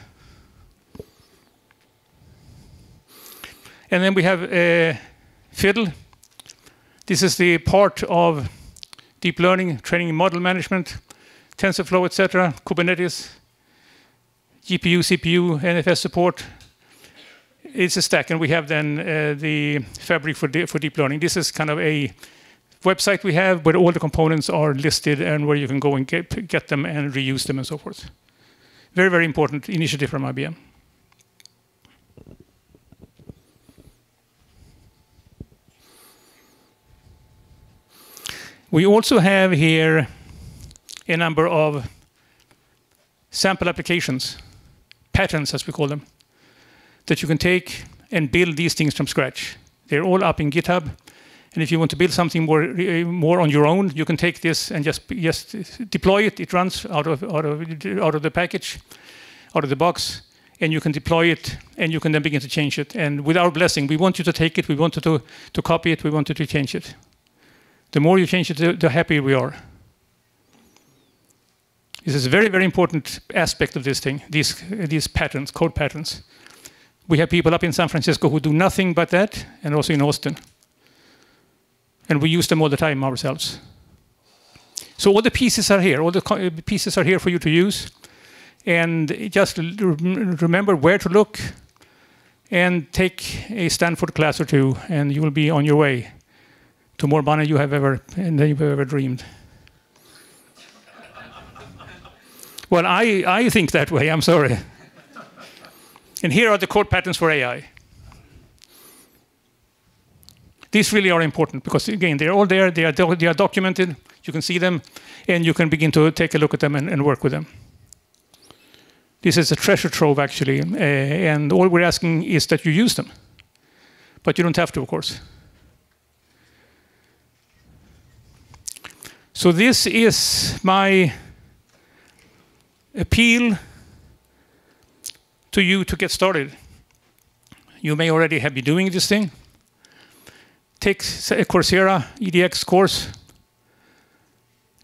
And then we have uh, FfDL. This is the part of deep learning, training model management, TensorFlow, etc., Kubernetes, GPU, CPU, NFS support. It's a stack, and we have then uh, the fabric for, de- for deep learning. This is kind of a website we have where all the components are listed and where you can go and get, get them and reuse them and so forth. Very, very important initiative from IBM. We also have here a number of sample applications, patterns as we call them, that you can take and build these things from scratch. They're all up in GitHub. And if you want to build something more, more on your own, you can take this and just, just deploy it. It runs out of, out, of, out of the package, out of the box. and you can deploy it, and you can then begin to change it. And with our blessing, we want you to take it, we want you to, to copy it, we want you to change it. The more you change it, the, happier we are. This is a very, very important aspect of this thing, these, these patterns, code patterns. We have people up in San Francisco who do nothing but that, and also in Austin. And we use them all the time ourselves. So all the pieces are here. All the pieces are here for you to use. And just remember where to look and take a Stanford class or two, and you will be on your way to more money you have ever than you've ever dreamed. well, I, I think that way. I'm sorry. and here are the code patterns for AI. These really are important because, again, they're all there, they are, they are documented, you can see them, and you can begin to take a look at them and, and work with them. This is a treasure trove, actually, uh, and all we're asking is that you use them. But you don't have to, of course. So this is my appeal to you to get started. You may already have been doing this thing. Take a uh, Coursera edX course,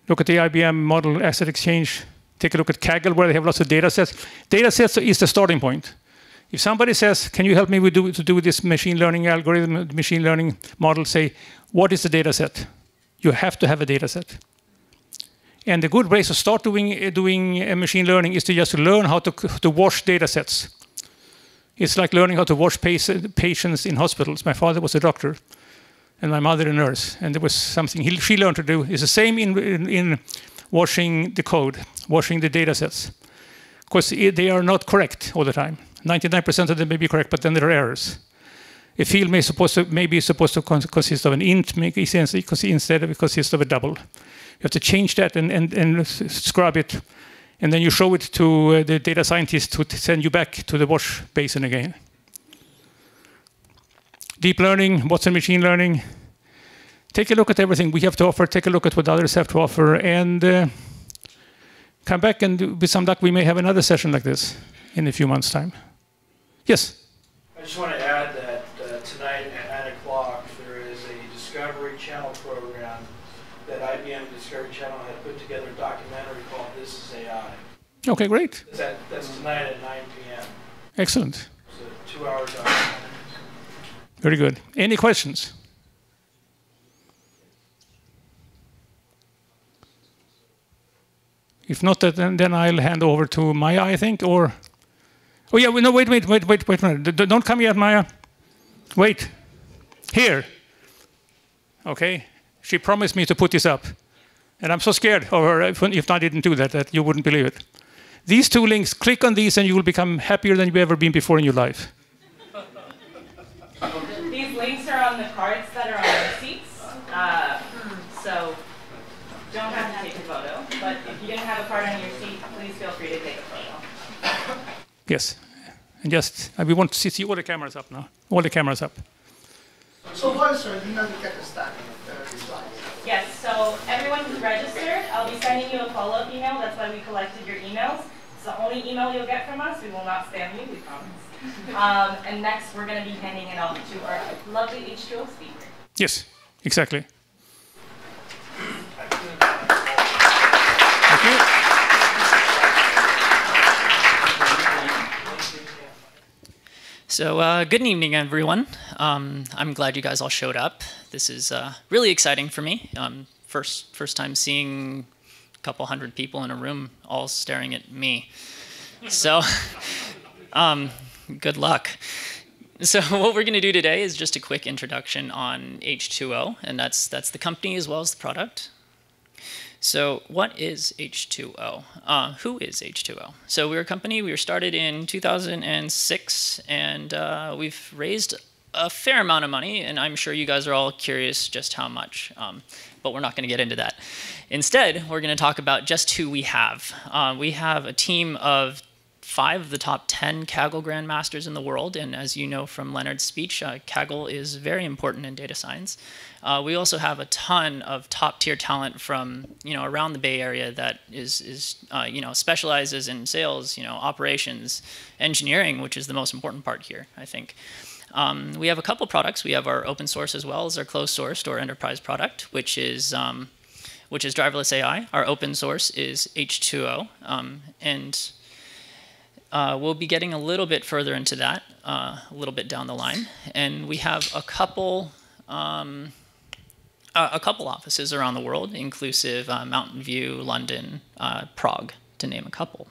look at the IBM Model Asset Exchange, take a look at Kaggle where they have lots of data sets. Data sets is the starting point. If somebody says, can you help me with do, to do this machine learning algorithm, machine learning model, say, what is the data set? You have to have a data set. And the good way to start doing, eh, doing eh, machine learning is to just learn how to, to wash data sets. It's like learning how to wash patients in hospitals. My father was a doctor and my mother a nurse. And there was something he, she learned to do. It's the same in, in, in washing the code, washing the data sets. Because they are not correct all the time. 99% of them may be correct, but then there are errors. A field may, supposed to, may be supposed to consist of an int, instead of it consists of a double. You have to change that and, and, and scrub it, and then you show it to uh, the data scientist to send you back to the wash basin again deep learning, Watson machine learning. Take a look at everything we have to offer, take a look at what others have to offer, and uh, come back and with some luck, we may have another session like this in a few months' time. Yes? I just want to add that uh, tonight at 9 o'clock, there is a Discovery Channel program that IBM Discovery Channel had put together a documentary called This is AI. Okay, great. That, that's tonight at 9 p.m. Excellent. A two hours documentary. Very good. Any questions? If not, then, then I'll hand over to Maya, I think, or... Oh, yeah, no, wait, wait, wait, wait, wait a minute. Don't come yet, Maya. Wait. Here. Okay. She promised me to put this up. And I'm so scared of her, if, if I didn't do that, that you wouldn't believe it. These two links, click on these and you will become happier than you've ever been before in your life These links are on the cards that are on the seats. Uh, so don't have to take a photo, but if you didn't have a card on your seat, please feel free to take a photo. Yes. And just, uh, we want to see all the cameras up now. All the cameras up. So what is your email to get the stack of the slides? Yes, so everyone who's registered, I'll be sending you a follow-up email. That's why we collected your emails. It's the only email you'll get from us. We will not spam you, we promise. [laughs] Um, and next, we're going to be handing it off to our lovely H2O speaker. Yes, exactly. Thank you. So, uh, good evening, everyone. Um, I'm glad you guys all showed up. This is uh, really exciting for me. Um, first, first time seeing a couple hundred people in a room all staring at me. So, [laughs] um, good luck. So [laughs] what we're going to do today is just a quick introduction on H2O, and that's, that's the company as well as the product. So what is H2O? Uh, who is H2O? So we're a company, we were started in 2006, and uh, we've raised a fair amount of money, and I'm sure you guys are all curious just how much, um, but we're not going to get into that. Instead, we're going to talk about just who we have. Uh, we have a team of five of the top 10 Kaggle grandmasters in the world. And as you know from Leonard's speech, uh, Kaggle is very important in data science. Uh, we also have a ton of top tier talent from you know around the Bay Area that is is uh, you know specializes in sales, you know operations, engineering, which is the most important part here, I think. Um, we have a couple products. We have our open source as well as our closed sourced or enterprise product, which is um, which is driverless AI. Our open source is H2O, um, and uh, we'll be getting a little bit further into that uh, a little bit down the line. And we have a couple uh, a couple offices around the world, inclusive uh, Mountain View, London, uh, Prague, to name a couple.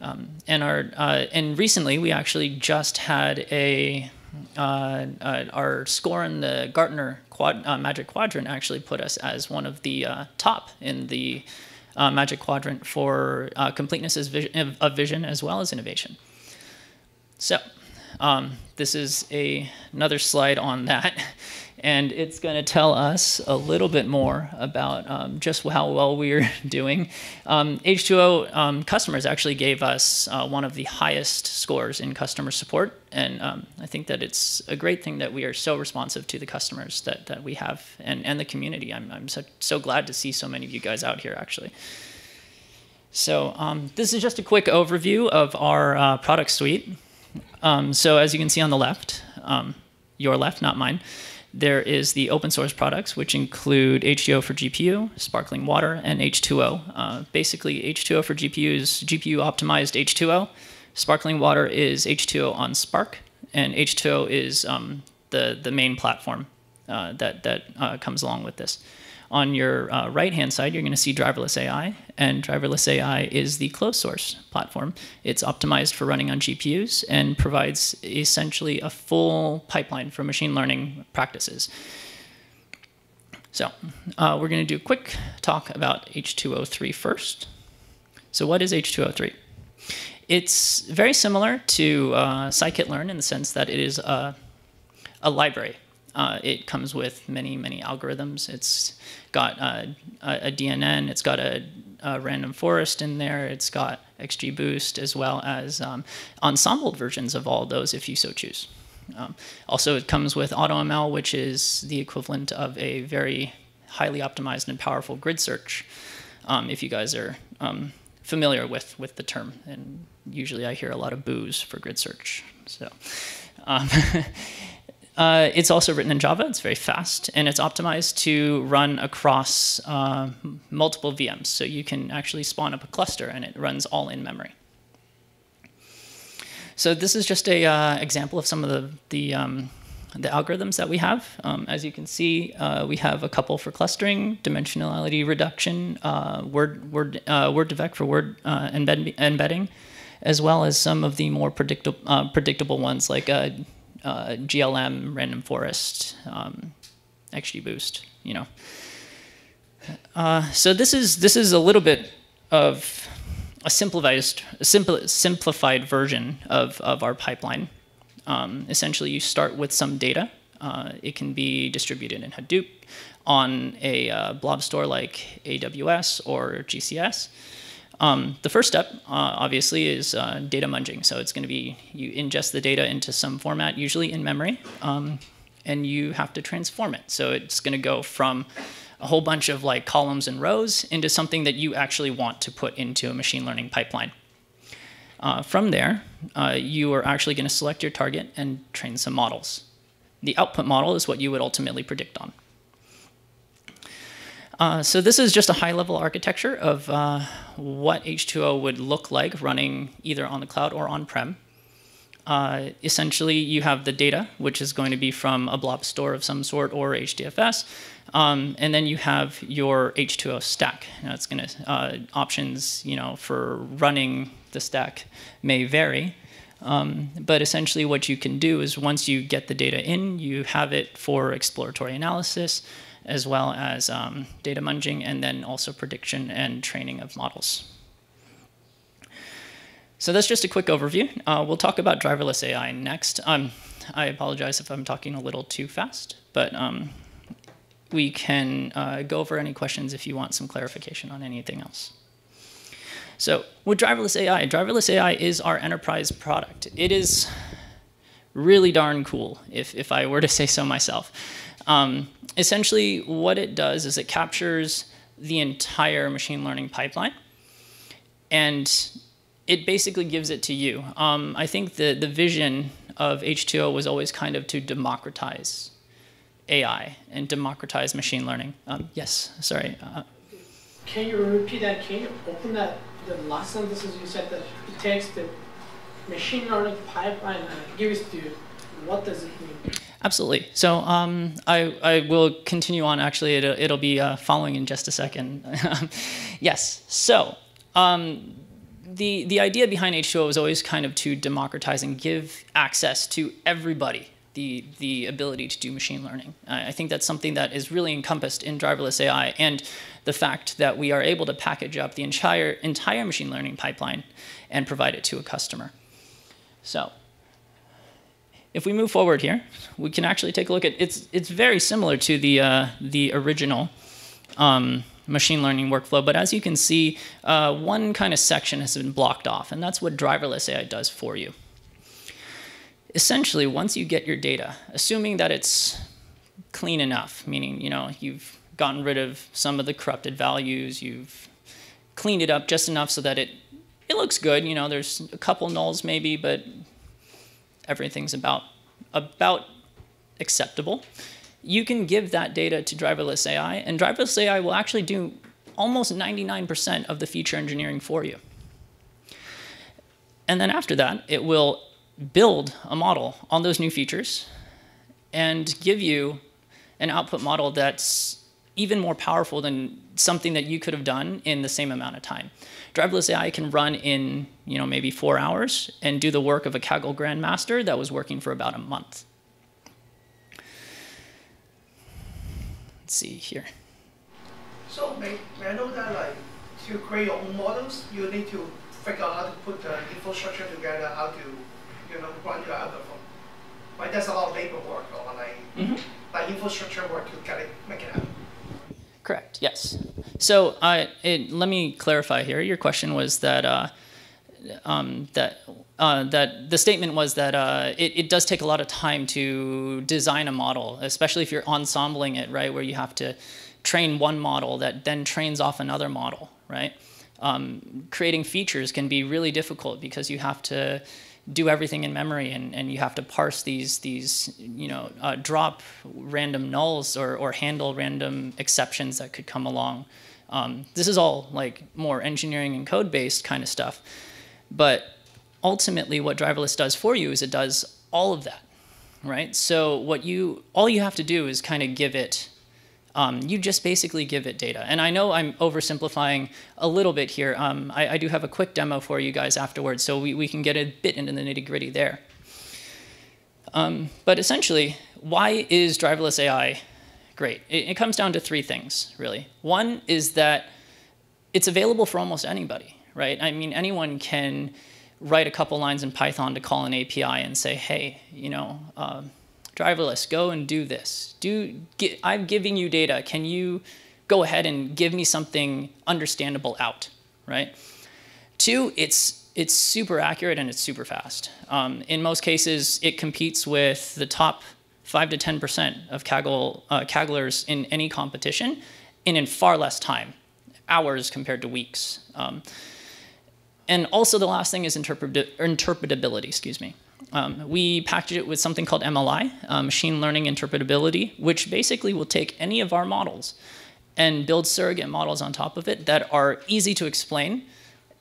Um, and our uh, and recently we actually just had a uh, uh, our score in the Gartner quad, Magic Quadrant actually put us as one of the top in the Magic Quadrant for completeness vision, of vision as well as innovation. So um, this is a, another slide on that. And it's going to tell us a little bit more about um, just how well we're [laughs] doing. Um, H2O um, customers actually gave us uh, one of the highest scores in customer support, and um, I think that it's a great thing that we are so responsive to the customers that, that we have and, and the community. I'm, I'm so, so glad to see so many of you guys out here, actually. So um, this is just a quick overview of our uh, product suite. Um, so as you can see on the left, your left, not mine, there is the open source products, which include H2O for GPU, sparkling water, and H2O. Uh, basically, H2O for GPU is GPU optimized H2O. Sparkling water is H2O on Spark, and H2O is um, the, the main platform uh, that, that uh, comes along with this. On your uh, right-hand side, you're going to see driverless AI, and driverless AI is the closed source platform. It's optimized for running on GPUs and provides essentially a full pipeline for machine learning practices. So uh, we're going to do a quick talk about H2O3 first. So what is H2O3? It's very similar to uh, scikit-learn in the sense that it is a, a library uh, it comes with many, many algorithms. It's got uh, a, a, DNN, it's got a, a, random forest in there, it's got XGBoost, as well as um, ensembled versions of all those if you so choose. Um, also, it comes with AutoML, which is the equivalent of a very highly optimized and powerful grid search, um, if you guys are um, familiar with, with the term. And usually I hear a lot of boos for grid search. So. [laughs] Uh, it's also written in Java. It's very fast, and it's optimized to run across uh, multiple VMs. So you can actually spawn up a cluster, and it runs all in memory. So this is just a uh, example of some of the the, um, the algorithms that we have. Um, as you can see, uh, we have a couple for clustering, dimensionality reduction, uh, word word uh, word2vec for word embed embedding, as well as some of the more predictable predictable ones like uh, GLM, random forest, um, XGBoost, you know. Uh, so this is this is a little bit of a simplified a simplified version of of our pipeline. Um, essentially, you start with some data. Uh, it can be distributed in Hadoop on a uh, blob store like AWS or GCS. Um, the first step, uh, obviously, is uh, data munging. So it's going to be you ingest the data into some format, usually in memory, um, and you have to transform it. So it's going to go from a whole bunch of like columns and rows into something that you actually want to put into a machine learning pipeline. Uh, from there, uh, you are actually going to select your target and train some models. The output model is what you would ultimately predict on. Uh, so this is just a high-level architecture of uh, what H2O would look like running either on the cloud or on-prem. Uh, essentially, you have the data, which is going to be from a blob store of some sort or HDFS, um, and then you have your H2O stack. Now, it's going to uh, options, you know, for running the stack may vary. Um, but essentially, what you can do is once you get the data in, you have it for exploratory analysis as well as um, data munging, and then also prediction and training of models. So that's just a quick overview. Uh, we'll talk about driverless AI next. Um, I apologize if I'm talking a little too fast, but um, we can uh, go over any questions if you want some clarification on anything else. So with driverless AI, driverless AI is our enterprise product. It is really darn cool, if, if I were to [laughs] say so myself. Um, essentially, what it does is it captures the entire machine learning pipeline, and it basically gives it to you. Um, I think the, the vision of H2O was always kind of to democratize AI and democratize machine learning. Um, yes, sorry. Uh, Can you repeat that? Can you open that, the last sentences you said that it takes the machine learning pipeline and gives it to you. What does it mean? Absolutely. So um, I, I will continue on. Actually, it'll, it'll be uh, following in just a second. [laughs] yes. So um, the, the idea behind H2O was always kind of to democratize and give access to everybody the, the ability to do machine learning. I think that's something that is really encompassed in driverless AI and the fact that we are able to package up the entire, entire machine learning pipeline and provide it to a customer. So if we move forward here, we can actually take a look at, it's, it's very similar to the, uh, the original um, machine learning workflow, but as you can see, uh, one kind of section has been blocked off, and that's what driverless AI does for you essentially, once you get your data, assuming that it's clean enough, meaning you know you've gotten rid of some of the corrupted values, you've cleaned it up just enough so that it it looks good. You know, there's a couple nulls maybe, but everything's about about acceptable. You can give that data to driverless AI, and driverless AI will actually do almost 99% of the feature engineering for you. And then after that, it will build a model on those new features and give you an output model that's even more powerful than something that you could have done in the same amount of time. Driverless AI can run in, you know, maybe four hours and do the work of a Kaggle Grandmaster that was working for about a month. Let's see here. So may, may I know that like to create your own models, you need to figure out how to put the infrastructure together, how to you know, run your algorithm. Right? There's a lot of paperwork or like, mm -hmm. like infrastructure work to get it, make it happen. Correct. Yes. So uh, it, let me clarify here. Your question was that uh, um, that uh, that the statement was that uh, it, it does take a lot of time to design a model, especially if you're ensembling it, right, where you have to train one model that then trains off another model, right? Um, creating features can be really difficult because you have to do everything in memory and, and you have to parse these these you know uh, drop random nulls or, or handle random exceptions that could come along. Um, this is all like more engineering and code based kind of stuff. But ultimately what driverless does for you is it does all of that right? So what you all you have to do is kind of give it um, you just basically give it data. And I know I'm oversimplifying a little bit here. Um, I, I, do have a quick demo for you guys afterwards, so we, we can get a bit into the nitty gritty there. Um, but essentially, why is driverless AI great? It, it comes down to three things, really. One is that it's available for almost anybody, right? I mean, anyone can write a couple lines in Python to call an API and say, hey, you know, uh, driverless, go and do this. Do get, I'm giving you data. Can you go ahead and give me something understandable out, right? Two, it's it's super accurate and it's super fast. Um, in most cases, it competes with the top five to ten percent of Kaggle uh, Kagglers in any competition, and in far less time, hours compared to weeks. Um, and also, the last thing is interpret interpretability. Excuse me. Um, we package it with something called MLI, uh, Machine Learning Interpretability, which basically will take any of our models and build surrogate models on top of it that are easy to explain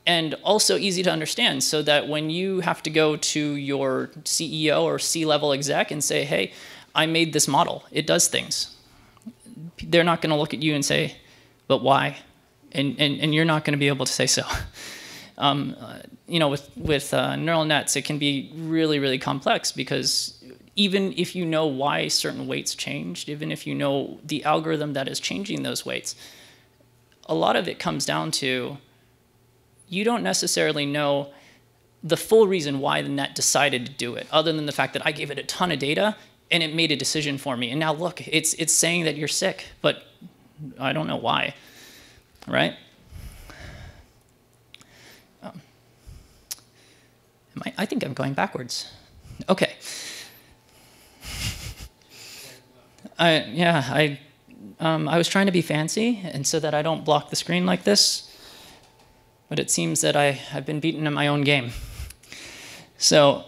and also easy to understand so that when you have to go to your CEO or C-level exec and say, hey, I made this model, it does things. They're not going to look at you and say, but why? And, and, and you're not going to be able to say so. [laughs] Um, uh, you know, with, with uh, neural nets, it can be really, really complex because even if you know why certain weights changed, even if you know the algorithm that is changing those weights, a lot of it comes down to you don't necessarily know the full reason why the net decided to do it, other than the fact that I gave it a ton of data and it made a decision for me. And now look, it's, it's saying that you're sick, but I don't know why, right? Am I, I think I'm going backwards. Okay. [laughs] I, yeah, I, um, I was trying to be fancy and so that I don't block the screen like this, but it seems that I, I've been beaten in my own game. So,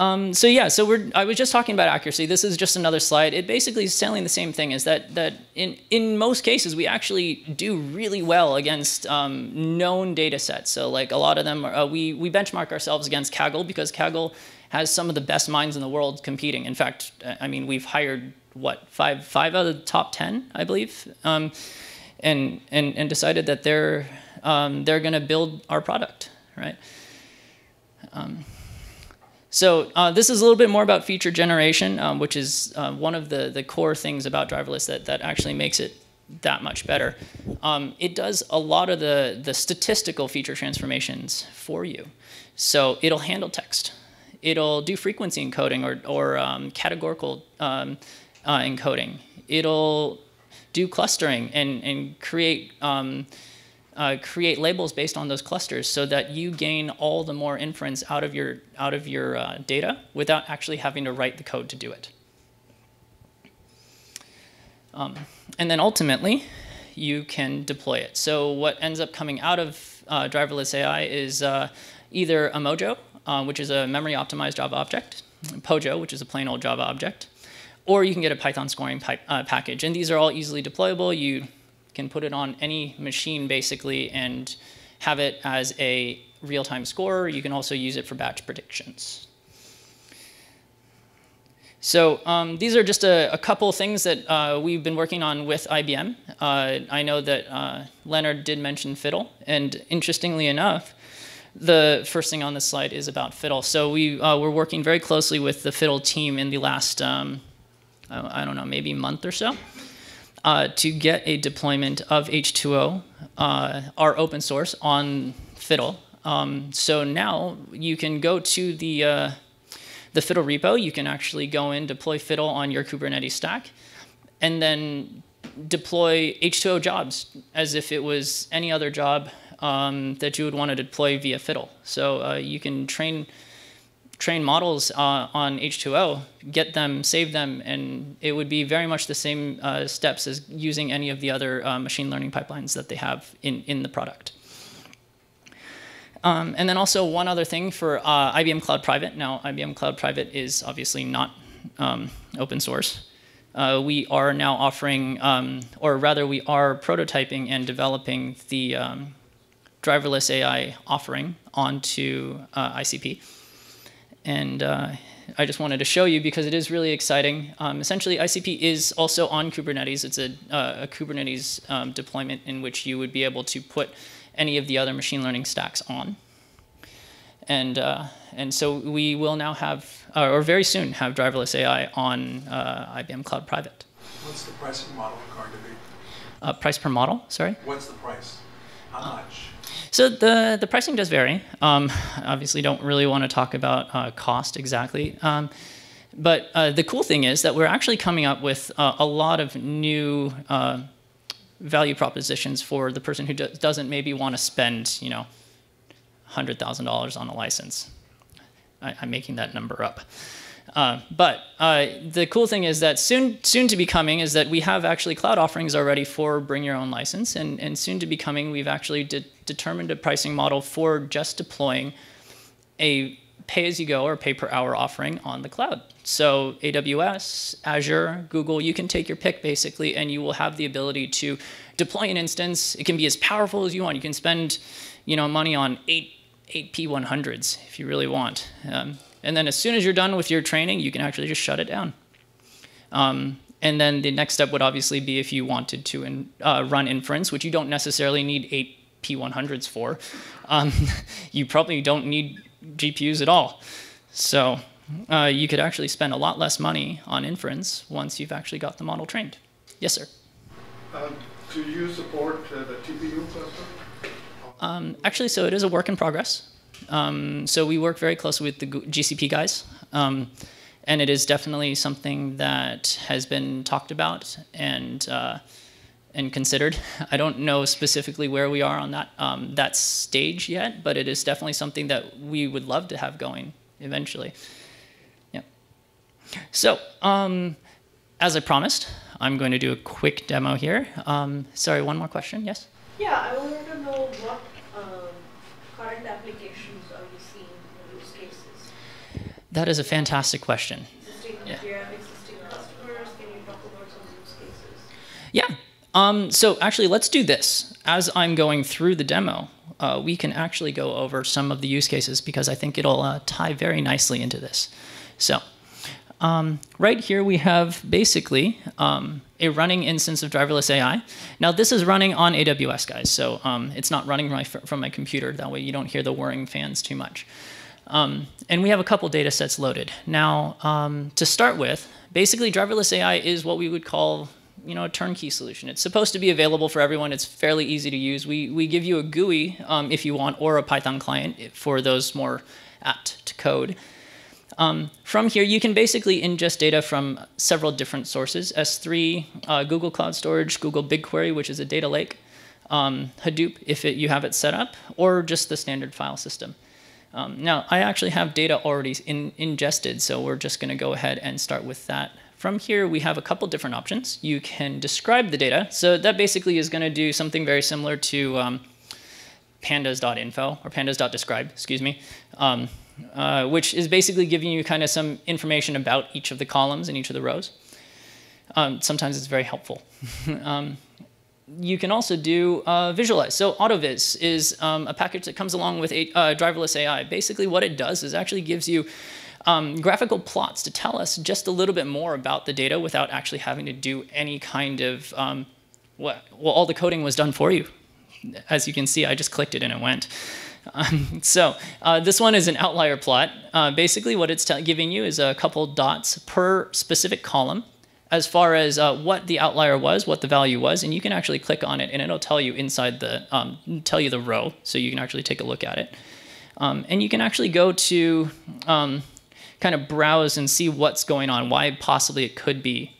um, so yeah, so we're, I was just talking about accuracy. This is just another slide. It basically is telling the same thing is that, that in, in most cases, we actually do really well against um, known data sets. So like a lot of them, are, uh, we, we benchmark ourselves against Kaggle because Kaggle has some of the best minds in the world competing. In fact, I mean, we've hired, what, five, five out of the top 10, I believe, um, and, and, and decided that they're, um, they're going to build our product, right? Um, so uh, this is a little bit more about feature generation, um, which is uh, one of the, the core things about driverless that, that actually makes it that much better. Um, it does a lot of the, the statistical feature transformations for you. So it'll handle text. It'll do frequency encoding or, or um, categorical um, uh, encoding. It'll do clustering and, and create um, uh, create labels based on those clusters so that you gain all the more inference out of your, out of your uh, data without actually having to write the code to do it. Um, and then ultimately, you can deploy it. So what ends up coming out of uh, driverless AI is uh, either a Mojo, uh, which is a memory optimized Java object, Pojo, which is a plain old Java object, or you can get a Python scoring pipe, uh, package. And these are all easily deployable. You can put it on any machine basically and have it as a real-time score. You can also use it for batch predictions. So um, these are just a, a couple things that uh, we've been working on with IBM. Uh, I know that uh, Leonard did mention FfDL, and interestingly enough, the first thing on this slide is about FfDL. So we uh, were working very closely with the FfDL team in the last, um, I don't know, maybe month or so uh, to get a deployment of H2O, uh, our open source, on FfDL. Um, so now you can go to the, uh, the FfDL repo. You can actually go in, deploy FfDL on your Kubernetes stack, and then deploy H2O jobs as if it was any other job um, that you would want to deploy via FfDL. So uh, you can train train models uh, on H2O, get them, save them, and it would be very much the same uh, steps as using any of the other uh, machine learning pipelines that they have in, in the product. Um, and then also one other thing for uh, IBM Cloud Private. Now, IBM Cloud Private is obviously not um, open source. Uh, we are now offering, um, or rather we are prototyping and developing the um, driverless AI offering onto uh, ICP. And uh, I just wanted to show you because it is really exciting. Um, essentially, ICP is also on Kubernetes. It's a, uh, a Kubernetes um, deployment in which you would be able to put any of the other machine learning stacks on. And, uh, and so we will now have, uh, or very soon, have driverless AI on uh, IBM Cloud Private. What's the pricing model going to be? Uh, price per model, sorry? What's the price? How much? So the, the pricing does vary. Um, obviously, don't really want to talk about uh, cost exactly. Um, but uh, the cool thing is that we're actually coming up with uh, a lot of new uh, value propositions for the person who do doesn't maybe want to spend, you know, $100,000 on a license. I, I'm making that number up. Uh, but uh, the cool thing is that soon, soon to be coming is that we have actually cloud offerings already for bring your own license, and, and soon to be coming, we've actually de determined a pricing model for just deploying a pay-as-you-go or pay-per-hour offering on the cloud. So AWS, Azure, Google, you can take your pick basically, and you will have the ability to deploy an instance. It can be as powerful as you want. You can spend, you know, money on eight eight P100s if you really want. Um, and then as soon as you're done with your training, you can actually just shut it down. Um, and then the next step would obviously be if you wanted to in, uh, run inference, which you don't necessarily need eight P100s for. Um, [laughs] you probably don't need GPUs at all. So uh, you could actually spend a lot less money on inference once you've actually got the model trained. Yes, sir. Um, do you support uh, the TPU cluster? Um, actually, so it is a work in progress. Um, so we work very closely with the GCP guys. Um, and it is definitely something that has been talked about and uh, and considered. [laughs] I don't know specifically where we are on that um, that stage yet, but it is definitely something that we would love to have going eventually. Yeah. So, um, as I promised, I'm going to do a quick demo here. Um, sorry, one more question. Yes. Yeah, I wanted to know what um, current applications are you seeing in use cases? That is a fantastic question. Existing, Yeah. do you have existing customers? Can you talk about some use? Yeah. Um, so actually, let's do this. As I'm going through the demo, uh, we can actually go over some of the use cases because I think it'll uh, tie very nicely into this. So um, right here we have basically um, a running instance of driverless AI. Now this is running on AWS, guys, so um, it's not running my, from my computer. That way you don't hear the whirring fans too much. Um, and we have a couple data sets loaded. Now, um, to start with, basically driverless AI is what we would call you know, a turnkey solution. It's supposed to be available for everyone. It's fairly easy to use. We, we give you a GUI um, if you want, or a Python client for those more apt to code. Um, from here, you can basically ingest data from several different sources, S3, uh, Google Cloud Storage, Google BigQuery, which is a data lake, um, Hadoop, if it, you have it set up, or just the standard file system. Um, now, I actually have data already in, ingested, so we're just going to go ahead and start with that. From here, we have a couple different options. You can describe the data. So that basically is going to do something very similar to um, pandas.info or pandas.describe, excuse me, um, uh, which is basically giving you kind of some information about each of the columns and each of the rows. Um, sometimes it's very helpful. [laughs] you can also do uh, visualize. So AutoViz is um, a package that comes along with a, uh, driverless AI. Basically what it does is actually gives you um, graphical plots to tell us just a little bit more about the data without actually having to do any kind of, um, well, all the coding was done for you. As you can see, I just clicked it and it went. Um, [laughs] so uh, this one is an outlier plot. Uh, basically what it's giving you is a couple dots per specific column as far as uh, what the outlier was, what the value was, and you can actually click on it and it'll tell you inside the, um, tell you the row, so you can actually take a look at it. Um, and you can actually go to um, kind of browse and see what's going on, why possibly it could be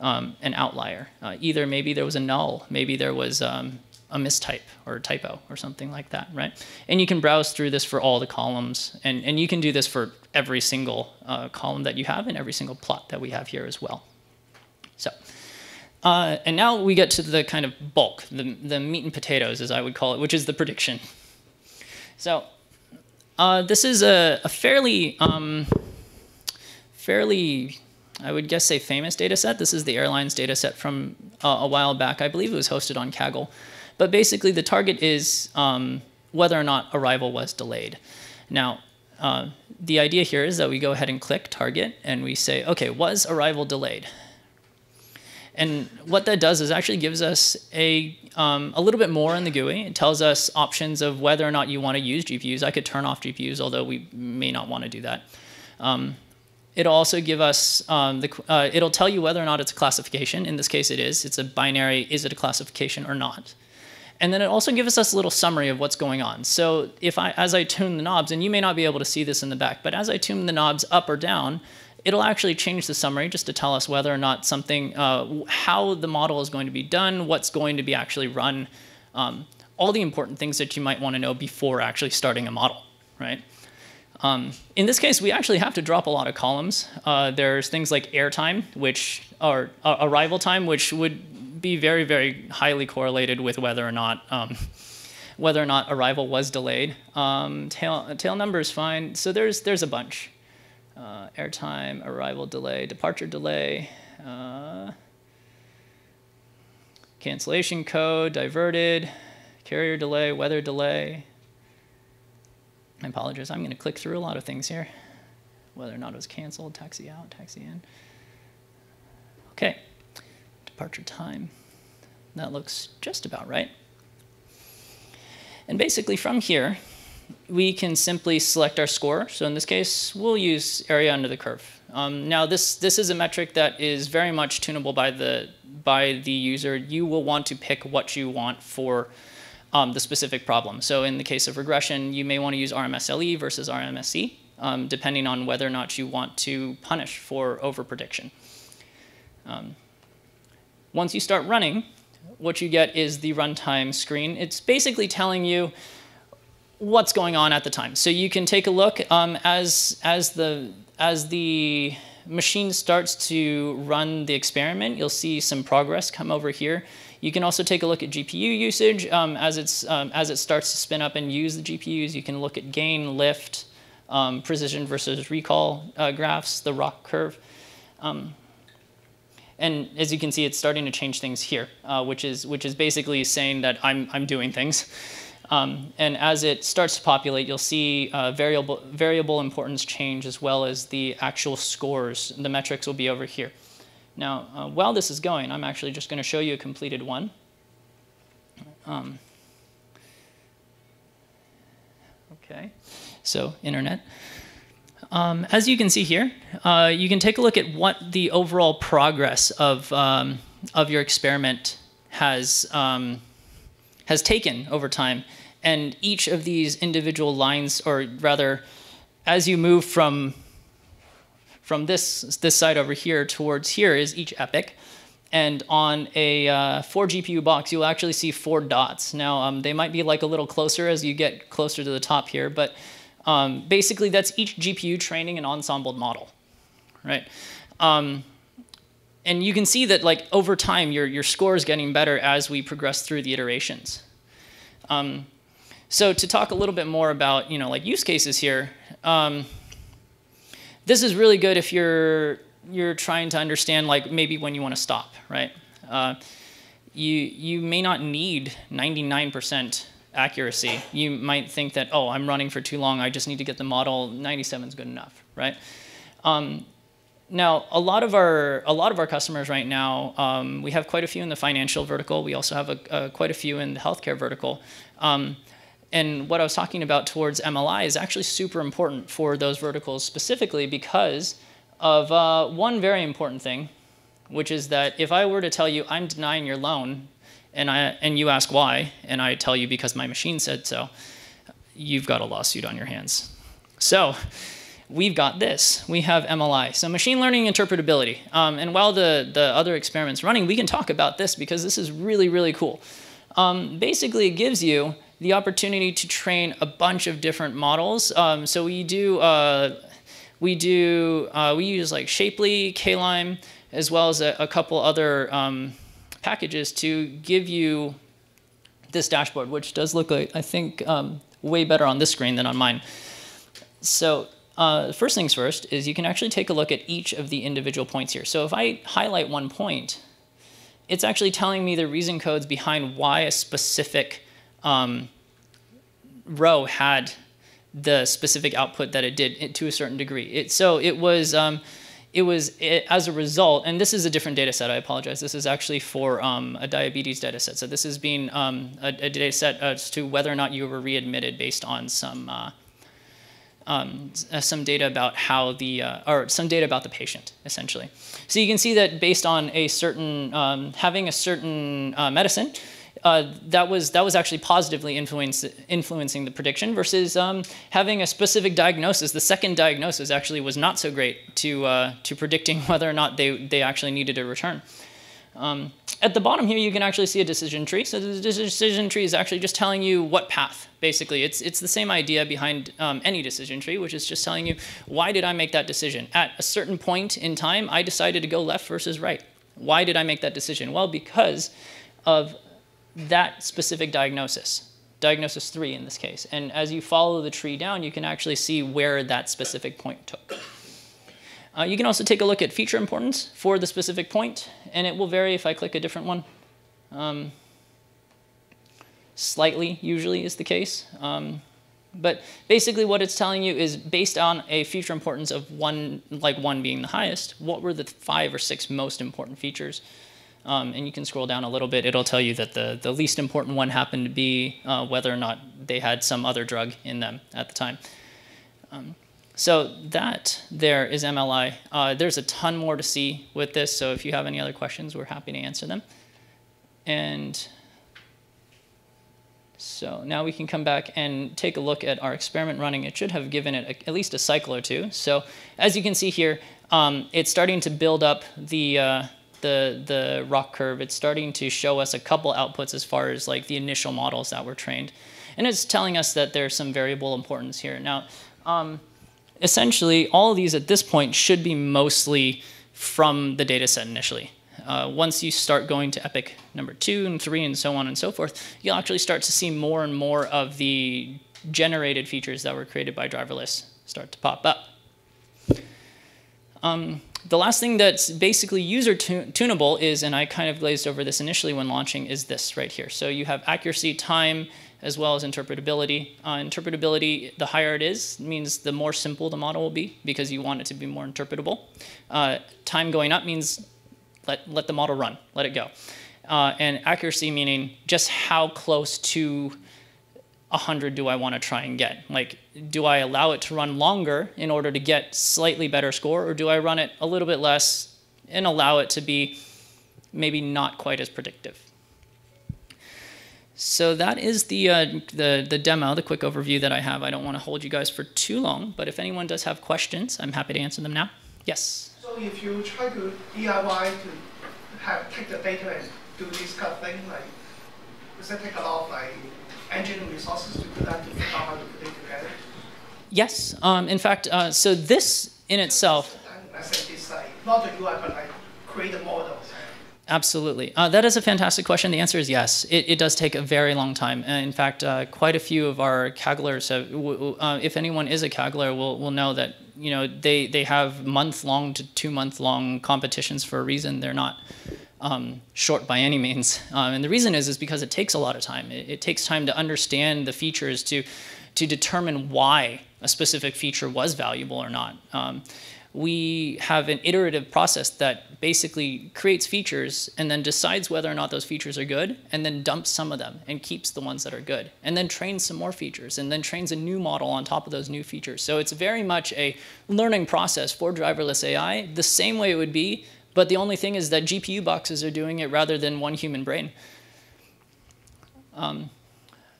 um, an outlier. Uh, either maybe there was a null, maybe there was um, a mistype or a typo or something like that, right? And you can browse through this for all the columns, and, and you can do this for every single uh, column that you have and every single plot that we have here as well. Uh, and now we get to the kind of bulk, the, the meat and potatoes, as I would call it, which is the prediction. So, uh, this is a, a fairly, um, fairly, I would guess, say famous data set. This is the airlines data set from uh, a while back. I believe it was hosted on Kaggle. But basically, the target is um, whether or not arrival was delayed. Now, uh, the idea here is that we go ahead and click target, and we say, OK, was arrival delayed? And what that does is actually gives us a, um, a little bit more in the GUI. It tells us options of whether or not you want to use GPUs. I could turn off GPUs, although we may not want to do that. Um, it'll also give us, um, the, uh, it'll tell you whether or not it's a classification. In this case, it is. It's a binary, is it a classification or not? And then it also gives us a little summary of what's going on. So if I, as I tune the knobs, and you may not be able to see this in the back, but as I tune the knobs up or down, it'll actually change the summary just to tell us whether or not something, uh, how the model is going to be done, what's going to be actually run, um, all the important things that you might want to know before actually starting a model, right? Um, in this case, we actually have to drop a lot of columns. Uh, there's things like airtime, which are uh, arrival time, which would be very, very highly correlated with whether or not um, whether or not arrival was delayed. Um, tail, tail number is fine. So there's there's a bunch uh, airtime, arrival delay, departure delay, uh, cancellation code, diverted, carrier delay, weather delay. I apologize, I'm going to click through a lot of things here. Whether or not it was canceled, taxi out, taxi in. Okay, departure time. That looks just about right. And basically from here, we can simply select our score. So in this case, we'll use area under the curve. Um, now this, this is a metric that is very much tunable by the, by the user. You will want to pick what you want for um, the specific problem. So in the case of regression, you may want to use RMSLE versus RMSE, um, depending on whether or not you want to punish for overprediction. Um, once you start running, what you get is the runtime screen. It's basically telling you what's going on at the time. So you can take a look um, as, as, the, as the machine starts to run the experiment, you'll see some progress come over here. You can also take a look at GPU usage. Um, as, it's, um, as it starts to spin up and use the GPUs, you can look at gain, lift, um, precision versus recall uh, graphs, the ROC curve. Um, and as you can see, it's starting to change things here, uh, which, is, which is basically saying that I'm, I'm doing things. Um, and as it starts to populate, you'll see uh, variable, variable importance change as well as the actual scores. The metrics will be over here. Now, uh, while this is going, I'm actually just going to show you a completed one. Um, okay, so internet. Um, as you can see here, uh, you can take a look at what the overall progress of, um, of your experiment has, um, has taken over time. And each of these individual lines, or rather, as you move from from this, this side over here towards here is each epoch. And on a uh, four GPU box, you'll actually see four dots. Now, um, they might be like a little closer as you get closer to the top here, but um, basically that's each GPU training an ensembled model, right? Um, and you can see that like over time, your, your score is getting better as we progress through the iterations. Um, so to talk a little bit more about, you know, like use cases here, um, this is really good if you're you're trying to understand like maybe when you want to stop, right? Uh, you you may not need 99% accuracy. You might think that oh I'm running for too long. I just need to get the model 97 is good enough, right? Um, now a lot of our a lot of our customers right now um, we have quite a few in the financial vertical. We also have a, a quite a few in the healthcare vertical. Um, and what I was talking about towards MLI is actually super important for those verticals specifically because of uh, one very important thing, which is that if I were to tell you I'm denying your loan and, I, and you ask why, and I tell you because my machine said so, you've got a lawsuit on your hands. So we've got this. We have MLI, so machine learning interpretability. Um, and while the, the other experiment's running, we can talk about this because this is really, really cool. Um, basically, it gives you the opportunity to train a bunch of different models. Um, so we do, uh, we do, uh, we use like Shapley, K-Lime, as well as a, a couple other um, packages to give you this dashboard, which does look like, I think, um, way better on this screen than on mine. So uh, first things first is you can actually take a look at each of the individual points here. So if I highlight one point, it's actually telling me the reason codes behind why a specific um, row had the specific output that it did to a certain degree. It, so it was, um, it was it, as a result, and this is a different data set, I apologize. This is actually for um, a diabetes data set. So this is being um, a, a, data set as to whether or not you were readmitted based on some, uh, um, some data about how the, uh, or some data about the patient, essentially. So you can see that based on a certain, um, having a certain uh, medicine, uh, that was that was actually positively influence, influencing the prediction versus um, having a specific diagnosis. The second diagnosis actually was not so great to uh, to predicting [laughs] whether or not they they actually needed a return. Um, at the bottom here, you can actually see a decision tree. So the decision tree is actually just telling you what path. Basically, it's it's the same idea behind um, any decision tree, which is just telling you why did I make that decision at a certain point in time. I decided to go left versus right. Why did I make that decision? Well, because of that specific diagnosis, diagnosis three in this case. And as you follow the tree down, you can actually see where that specific point took. Uh, you can also take a look at feature importance for the specific point, and it will vary if I click a different one. Um, slightly, usually, is the case. Um, but basically what it's telling you is based on a feature importance of one, like one being the highest, what were the five or six most important features um, and you can scroll down a little bit. It'll tell you that the, the least important one happened to be uh, whether or not they had some other drug in them at the time. Um, so that there is MLI. Uh, there's a ton more to see with this, so if you have any other questions, we're happy to answer them. And so now we can come back and take a look at our experiment running. It should have given it a, at least a cycle or two. So as you can see here, um, it's starting to build up the, uh, the the ROC curve, it's starting to show us a couple outputs as far as like the initial models that were trained, and it's telling us that there's some variable importance here. Now, um, essentially, all these at this point should be mostly from the data set initially. Uh, once you start going to epoch number two and three and so on and so forth, you'll actually start to see more and more of the generated features that were created by driverless start to pop up. Um, the last thing that's basically user tunable is, and I kind of glazed over this initially when launching, is this right here. So you have accuracy, time, as well as interpretability. Uh, interpretability, the higher it is, means the more simple the model will be because you want it to be more interpretable. Uh, time going up means let, let the model run, let it go. Uh, and accuracy meaning just how close to 100 do I want to try and get? Like, do I allow it to run longer in order to get slightly better score, or do I run it a little bit less and allow it to be maybe not quite as predictive? So that is the, uh, the, the demo, the quick overview that I have. I don't want to hold you guys for too long, but if anyone does have questions, I'm happy to answer them now. Yes? So if you try to DIY to have take the data and do this kind of thing, like, does that take a lot of like engineering resources to do that to figure out how to put it together? Yes. Um, in fact, uh, so this in itself. I said this like not the UI, but like create a model. Absolutely. Uh, that is a fantastic question. The answer is yes. It, it does take a very long time. Uh, in fact, uh, quite a few of our Kagglers, have, uh, if anyone is a Kaggler, will, will know that you know they, they have month-long to two-month-long competitions for a reason. They're not um, short by any means. Um, and the reason is, is because it takes a lot of time. It, it takes time to understand the features to, to determine why a specific feature was valuable or not. Um, we have an iterative process that basically creates features and then decides whether or not those features are good and then dumps some of them and keeps the ones that are good and then trains some more features and then trains a new model on top of those new features. So it's very much a learning process for driverless AI the same way it would be, but the only thing is that GPU boxes are doing it rather than one human brain. Um,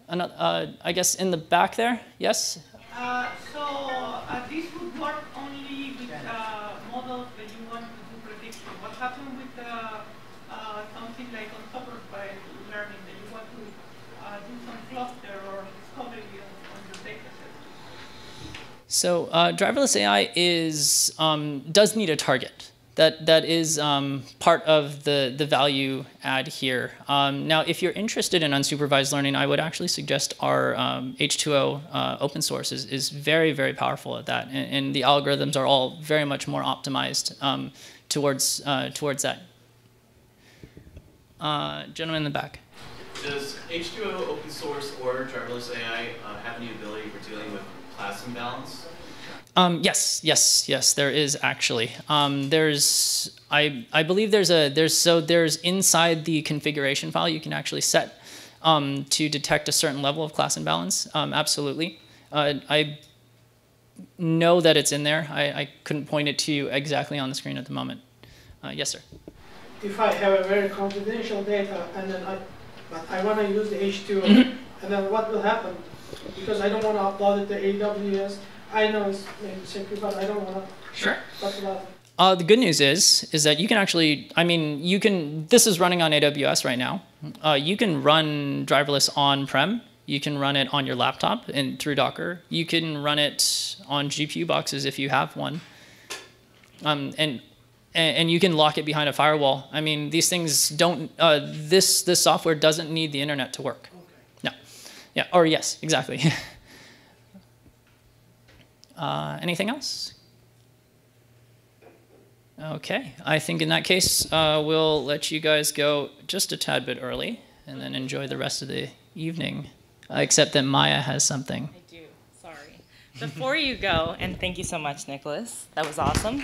another, uh, I guess in the back there, yes? Uh, so uh, this would work only with uh, models that you want to do prediction. What happens with uh, uh, something like unsupervised learning that you want to uh, do some cluster or discovery on, on your data set? So driverless AI is um, does need a target that that is um, part of the the value add here. Um, now, if you're interested in unsupervised learning, I would actually suggest our um, H2O uh, open source is, is very very powerful at that, and, and the algorithms are all very much more optimized um, towards uh, towards that. Uh, gentleman in the back. Does H2O open source or driverless AI uh, have any ability for dealing with class imbalance? Um, yes, yes, yes. There is actually. Um, there's, I, I believe there's a there's so there's inside the configuration file you can actually set um, to detect a certain level of class imbalance. Um, absolutely. Uh, I know that it's in there. I, I couldn't point it to you exactly on the screen at the moment. Uh, yes, sir. If I have a very confidential data and then I, but I want to use the H2, Mm-hmm. [clears throat] and then what will happen? Because I don't want to upload it to AWS. I know it's maybe secret, but I don't want to. Sure. Talk about it. Uh, the good news is, is that you can actually, I mean, you can, this is running on AWS right now. Uh, you can run driverless on-prem. You can run it on your laptop and through Docker. You can run it on GPU boxes if you have one. Um, and, and you can lock it behind a firewall. I mean, these things don't, uh, this, this software doesn't need the internet to work. No. Yeah, or yes, exactly. [laughs] Uh, anything else? Okay, I think in that case, uh, we'll let you guys go just a tad bit early and then enjoy the rest of the evening. Uh, except that Maya has something. I do, sorry. Before you go, and thank you so much, Nicholas, that was awesome.